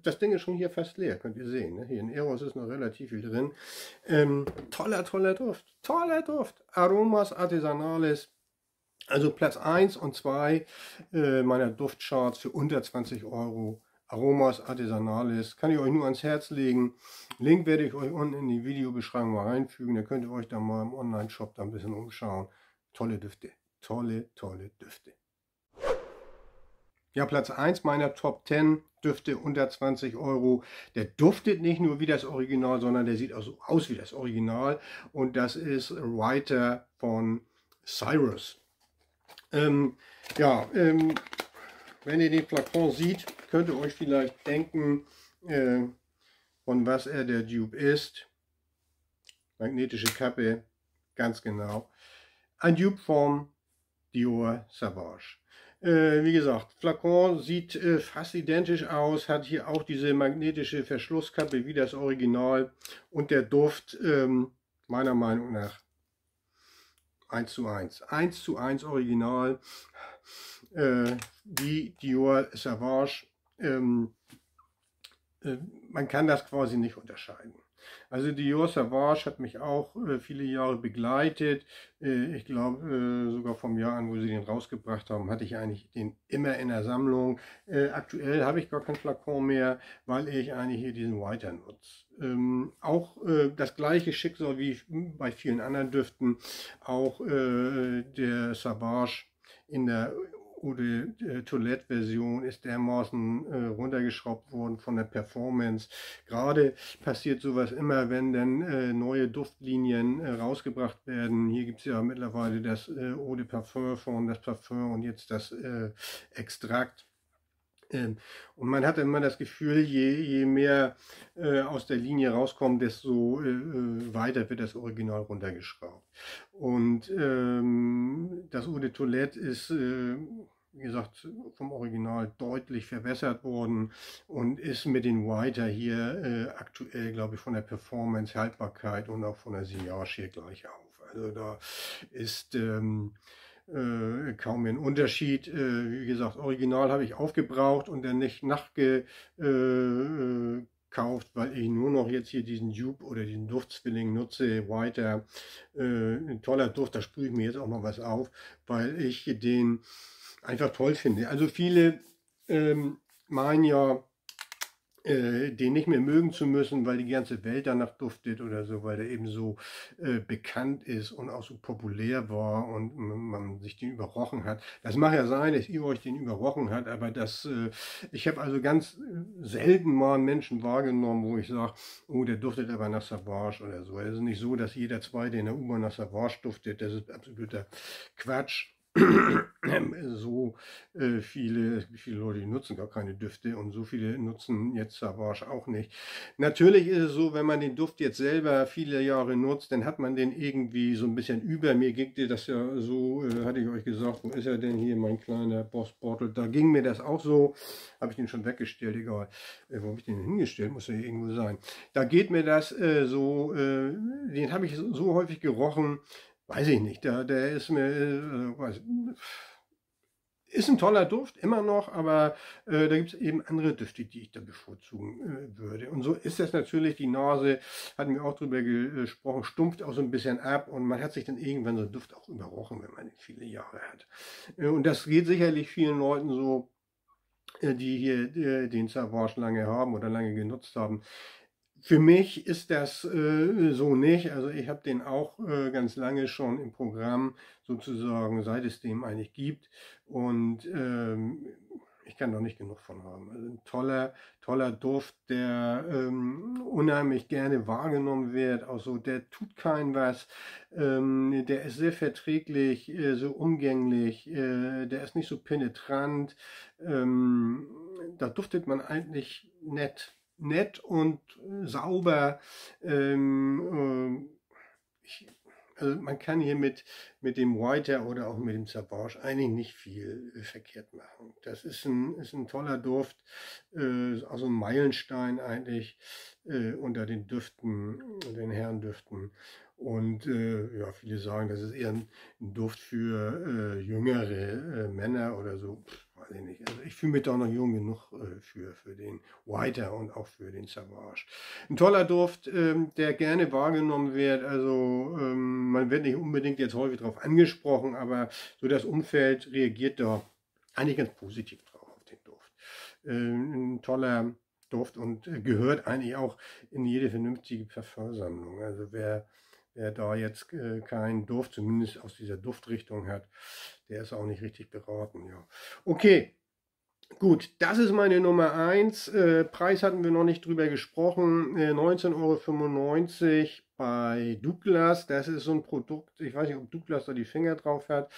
[SPEAKER 1] das Ding ist schon hier fast leer, könnt ihr sehen. Ne? Hier in Eros ist noch relativ viel drin. Ähm, toller, toller Duft. Toller Duft. Aromas Artisanales. Also Platz 1 und 2 äh, meiner Duftcharts für unter 20 Euro. Aromas Artisanales. Kann ich euch nur ans Herz legen. Link werde ich euch unten in die Videobeschreibung mal reinfügen. Da könnt ihr euch dann mal im Online-Shop da ein bisschen umschauen. Tolle Düfte. Tolle, tolle Düfte. Ja, Platz 1 meiner Top 10 Düfte unter 20 Euro. Der duftet nicht nur wie das Original, sondern der sieht auch so aus wie das Original. Und das ist Writer von Cyrus. Ähm, ja, ähm, wenn ihr den Flakon seht, könnt ihr euch vielleicht denken, äh, von was er der Dupe ist. Magnetische Kappe, ganz genau. Ein Dupe vom Dior Savage. Äh, wie gesagt, Flakon sieht äh, fast identisch aus, hat hier auch diese magnetische Verschlusskappe wie das Original und der Duft ähm, meiner Meinung nach 1 zu 1. 1 zu 1 Original äh, wie Dior Savage. Ähm, äh, man kann das quasi nicht unterscheiden. Also Dior Savage hat mich auch äh, viele Jahre begleitet. Äh, ich glaube, äh, sogar vom Jahr an, wo sie den rausgebracht haben, hatte ich eigentlich den immer in der Sammlung. Äh, aktuell habe ich gar keinen Flakon mehr, weil ich eigentlich hier diesen Whiter nutze. Ähm, auch äh, das gleiche Schicksal wie bei vielen anderen Düften. Auch äh, der Savage in der oder äh, Toilette-Version ist dermaßen äh, runtergeschraubt worden von der Performance. Gerade passiert sowas immer, wenn dann äh, neue Duftlinien äh, rausgebracht werden. Hier gibt es ja mittlerweile das äh, Eau de Parfum von das Parfum und jetzt das äh, Extrakt. Und man hatte immer das Gefühl, je, je mehr äh, aus der Linie rauskommt, desto äh, äh, weiter wird das Original runtergeschraubt. Und ähm, das Eau de Toilette ist, wie gesagt, vom Original deutlich verbessert worden und ist mit den Whiter hier aktuell, glaube ich, von der Performance, Haltbarkeit und auch von der Sillage hier gleich auf. Also da ist... Ähm, äh, kaum ein Unterschied. Äh, wie gesagt, Original habe ich aufgebraucht und dann nicht nachgekauft, weil ich nur noch jetzt hier diesen Dupe oder diesen Duftzwilling nutze. Weiter äh, ein toller Duft, da sprühe ich mir jetzt auch mal was auf, weil ich den einfach toll finde. Also viele ähm, meinen ja, äh, den nicht mehr mögen zu müssen, weil die ganze Welt danach duftet oder so, weil der eben so äh, bekannt ist und auch so populär war und man, sich den überrochen hat. Das mag ja sein, dass ihr euch den überrochen hat, aber das, äh, ich habe also ganz selten mal Menschen wahrgenommen, wo ich sage, oh, der duftet aber nach Savage oder so. Es ist nicht so, dass jeder Zweite in der U-Bahn nach Savage duftet, das ist absoluter Quatsch. So äh, viele, viele Leute nutzen gar keine Düfte und so viele nutzen jetzt Savage auch nicht. Natürlich ist es so, wenn man den Duft jetzt selber viele Jahre nutzt, dann hat man den irgendwie so ein bisschen über. Mir ging dir das ja so, äh, hatte ich euch gesagt, wo ist er denn hier, mein kleiner Boss Bottle? Da ging mir das auch so. Habe ich den schon weggestellt, egal. Äh, wo habe ich den hingestellt? Muss ja irgendwo sein. Da geht mir das äh, so, äh, den habe ich so häufig gerochen, weiß ich nicht, der, der ist mir, äh, weiß, ist ein toller Duft, immer noch, aber äh, da gibt es eben andere Düfte, die ich da bevorzugen äh, würde. Und so ist das natürlich, die Nase, hatten wir auch drüber gesprochen, stumpft auch so ein bisschen ab und man hat sich dann irgendwann so einen Duft auch überrochen, wenn man viele Jahre hat. Äh, und das geht sicherlich vielen Leuten so, äh, die hier äh, den Savage lange haben oder lange genutzt haben. Für mich ist das äh, so nicht. Also ich habe den auch äh, ganz lange schon im Programm sozusagen, seit es dem eigentlich gibt. Und ähm, ich kann doch nicht genug von haben. Also ein toller, toller Duft, der ähm, unheimlich gerne wahrgenommen wird. Auch so, der tut kein was. Ähm, der ist sehr verträglich, äh, so umgänglich. Äh, der ist nicht so penetrant. Ähm, da duftet man eigentlich nett nett und äh, sauber. Ähm, äh, ich, also man kann hier mit, mit dem Whiter oder auch mit dem Savage eigentlich nicht viel äh, verkehrt machen. Das ist ein, ist ein toller Duft, äh, also ein Meilenstein eigentlich äh, unter den Düften, den Herrendüften. Und äh, ja, viele sagen, das ist eher ein, ein Duft für äh, jüngere äh, Männer oder so. Pff, weiß ich nicht. Also ich fühle mich da noch jung genug äh, für, für den Whiter und auch für den Savage. Ein toller Duft, ähm, der gerne wahrgenommen wird. Also ähm, man wird nicht unbedingt jetzt häufig darauf angesprochen, aber so das Umfeld reagiert da eigentlich ganz positiv drauf auf den Duft. Ähm, ein toller Duft und äh, gehört eigentlich auch in jede vernünftige Parfumsammlung. Also wer wer da jetzt äh, keinen Duft, zumindest aus dieser Duftrichtung hat, der ist auch nicht richtig beraten. Ja. Okay, gut, das ist meine Nummer 1. Äh, Preis hatten wir noch nicht drüber gesprochen. Äh, 19,95 Euro bei Douglas. Das ist so ein Produkt, ich weiß nicht, ob Douglas da die Finger drauf hat.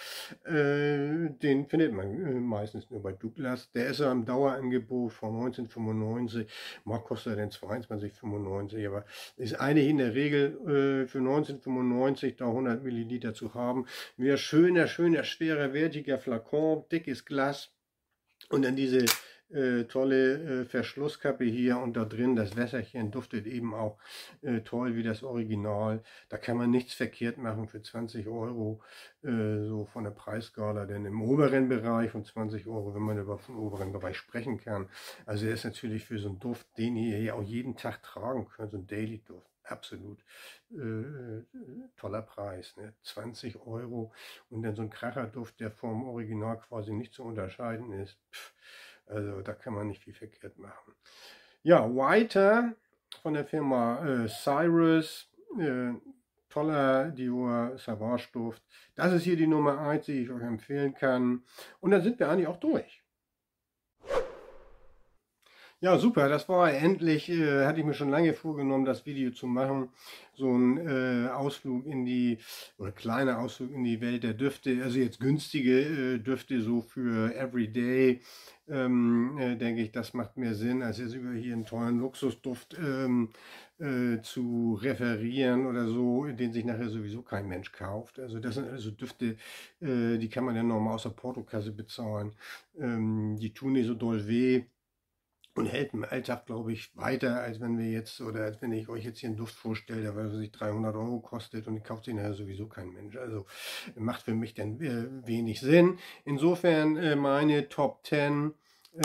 [SPEAKER 1] Äh, den findet man äh, meistens nur bei Douglas. Der ist ja im Dauerangebot von 1995. Mal kostet er denn 22,95. Aber ist eigentlich in der Regel äh, für 1995 da 100 Milliliter zu haben. Wie schöner, schöner, schwerer, wertiger Flakon, dickes Glas. Und dann diese äh, tolle äh, Verschlusskappe hier und da drin, das Wässerchen duftet eben auch äh, toll wie das Original. Da kann man nichts verkehrt machen für 20 Euro, äh, so von der Preisskala, denn im oberen Bereich von 20 Euro, wenn man überhaupt vom oberen Bereich sprechen kann. Also er ist natürlich für so einen Duft, den ihr ja auch jeden Tag tragen könnt, so ein Daily-Duft. Absolut äh, toller Preis, ne? 20 Euro und dann so ein Kracherduft, der vom Original quasi nicht zu unterscheiden ist. Pff also da kann man nicht viel verkehrt machen. Ja, Whiter von der Firma äh, Cyrus. Äh, toller Dior Savage Duft. Das ist hier die Nummer 1, die ich euch empfehlen kann. Und dann sind wir eigentlich auch durch. Ja, super, das war endlich, äh, hatte ich mir schon lange vorgenommen, das Video zu machen. So ein äh, Ausflug in die, oder kleiner Ausflug in die Welt der Düfte, also jetzt günstige äh, Düfte so für Everyday, ähm, äh, denke ich, das macht mehr Sinn, als jetzt über hier einen tollen Luxusduft ähm, äh, zu referieren oder so, den sich nachher sowieso kein Mensch kauft. Also das sind also Düfte, äh, die kann man ja normal aus der Portokasse bezahlen. Ähm, die tun nicht so doll weh und hält im Alltag, glaube ich, weiter, als wenn wir jetzt, oder als wenn ich euch jetzt hier einen Duft vorstelle, der weil sich 300 Euro kostet und kauft sich nachher sowieso kein Mensch. Also macht für mich dann äh, wenig Sinn. Insofern äh, meine Top 10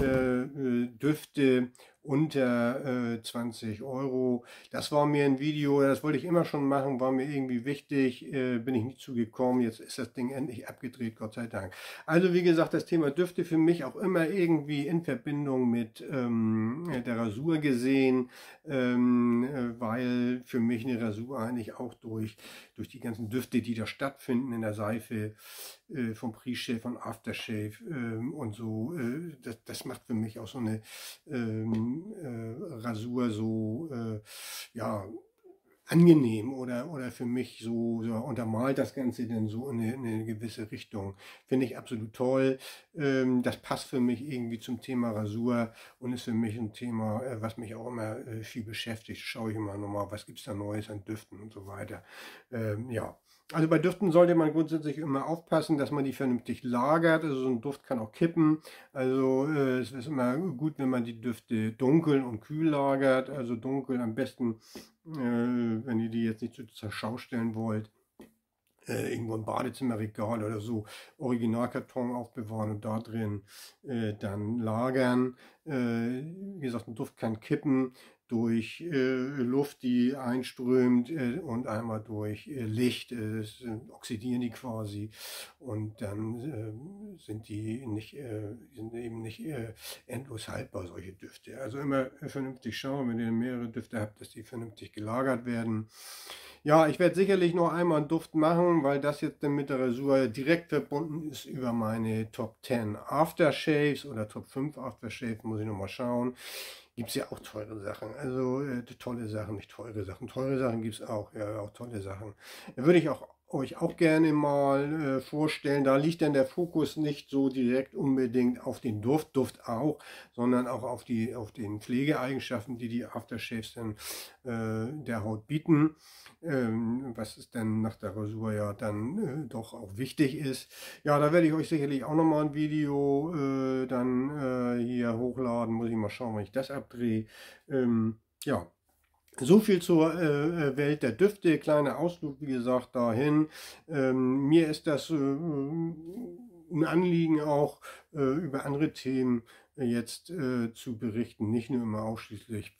[SPEAKER 1] äh, äh, Düfte unter äh, 20 Euro. Das war mir ein Video, das wollte ich immer schon machen, war mir irgendwie wichtig, äh, bin ich nicht zugekommen. Jetzt ist das Ding endlich abgedreht, Gott sei Dank. Also wie gesagt, das Thema dürfte für mich auch immer irgendwie in Verbindung mit ähm, der Rasur gesehen, ähm, äh, weil für mich eine Rasur eigentlich auch durch, durch die ganzen Düfte, die da stattfinden in der Seife, äh, vom Pre-Shave, von Aftershave ähm, und so, äh, das, das macht für mich auch so eine ähm, äh, Rasur so, äh, ja, angenehm oder, oder für mich so, so untermalt das Ganze dann so in eine, in eine gewisse Richtung. Finde ich absolut toll. Ähm, das passt für mich irgendwie zum Thema Rasur und ist für mich ein Thema, äh, was mich auch immer äh, viel beschäftigt. Schaue ich immer nochmal, was gibt's da Neues an Düften und so weiter. Ähm, ja. Also bei Düften sollte man grundsätzlich immer aufpassen, dass man die vernünftig lagert. Also so ein Duft kann auch kippen. Also äh, es ist immer gut, wenn man die Düfte dunkel und kühl lagert. Also dunkel am besten, äh, wenn ihr die jetzt nicht zur Schau stellen wollt äh, irgendwo ein Badezimmerregal oder so Originalkarton aufbewahren und da drin äh, dann lagern. Äh, wie gesagt, ein Duft kann kippen durch äh, Luft, die einströmt äh, und einmal durch äh, Licht, äh, oxidieren die quasi und dann äh, sind die nicht, äh, sind eben nicht endlos haltbar, solche Düfte. Also immer vernünftig schauen, wenn ihr mehrere Düfte habt, dass die vernünftig gelagert werden. Ja, ich werde sicherlich noch einmal einen Duft machen, weil das jetzt mit der Rasur direkt verbunden ist über meine Top 10 Aftershaves oder Top 5 Aftershaves, muss ich nochmal schauen gibt es ja auch teure Sachen. Also äh, tolle Sachen, nicht teure Sachen. Teure Sachen gibt es auch, ja, auch tolle Sachen. Da würde ich auch euch auch gerne mal äh, vorstellen. Da liegt dann der Fokus nicht so direkt unbedingt auf den Duft, Duft auch, sondern auch auf die auf den Pflegeeigenschaften, die die Aftershaves dann äh, der Haut bieten, ähm, was es dann nach der Rasur ja dann äh, doch auch wichtig ist. Ja, da werde ich euch sicherlich auch nochmal ein Video äh, dann äh, hier hochladen. Muss ich mal schauen, wenn ich das abdrehe. Ähm, ja, so viel zur äh, äh, Welt der Düfte, kleiner Ausflug, wie gesagt, dahin. Ähm, mir ist das äh, ein Anliegen auch äh, über andere Themen jetzt äh, zu berichten, nicht nur immer ausschließlich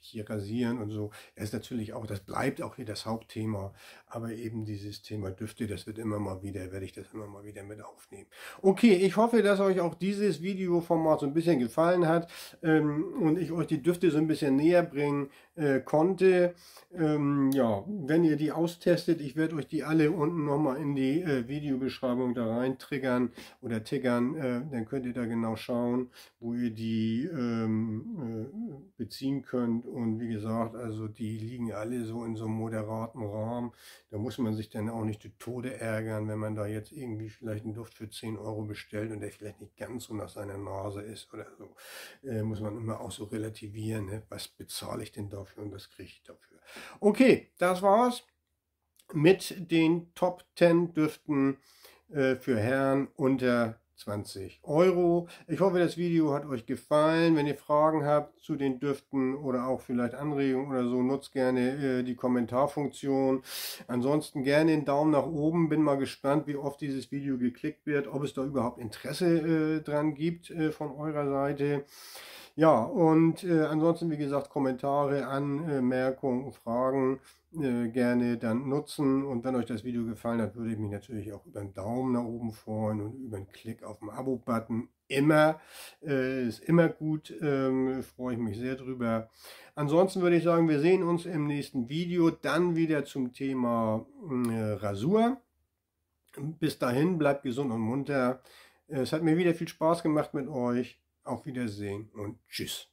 [SPEAKER 1] hier rasieren und so. Er ist natürlich auch, das bleibt auch hier das Hauptthema, aber eben dieses Thema Düfte, das wird immer mal wieder, werde ich das immer mal wieder mit aufnehmen. Okay, ich hoffe, dass euch auch dieses Videoformat so ein bisschen gefallen hat ähm, und ich euch die Düfte so ein bisschen näher bringen äh, konnte. Ähm, ja, wenn ihr die austestet, ich werde euch die alle unten nochmal in die äh, Videobeschreibung da rein triggern oder tiggern, äh, dann könnt ihr da genau schauen wo ihr die ähm, äh, beziehen könnt. Und wie gesagt, also die liegen alle so in so einem moderaten Rahmen. Da muss man sich dann auch nicht zu Tode ärgern, wenn man da jetzt irgendwie vielleicht einen Duft für 10 Euro bestellt und der vielleicht nicht ganz so nach seiner Nase ist oder so. Äh, muss man immer auch so relativieren. Ne? Was bezahle ich denn dafür und was kriege ich dafür? Okay, das war's mit den Top 10 Düften äh, für Herren unter 20 Euro. Ich hoffe, das Video hat euch gefallen. Wenn ihr Fragen habt zu den Düften oder auch vielleicht Anregungen oder so, nutzt gerne äh, die Kommentarfunktion. Ansonsten gerne einen Daumen nach oben. Bin mal gespannt, wie oft dieses Video geklickt wird, ob es da überhaupt Interesse äh, dran gibt äh, von eurer Seite. Ja, und äh, ansonsten, wie gesagt, Kommentare, Anmerkungen, Fragen äh, gerne dann nutzen. Und wenn euch das Video gefallen hat, würde ich mich natürlich auch über einen Daumen nach oben freuen und über einen Klick auf den Abo-Button. Immer, äh, ist immer gut, ähm, freue ich mich sehr drüber. Ansonsten würde ich sagen, wir sehen uns im nächsten Video, dann wieder zum Thema äh, Rasur. Bis dahin, bleibt gesund und munter. Es hat mir wieder viel Spaß gemacht mit euch. Auf Wiedersehen und tschüss.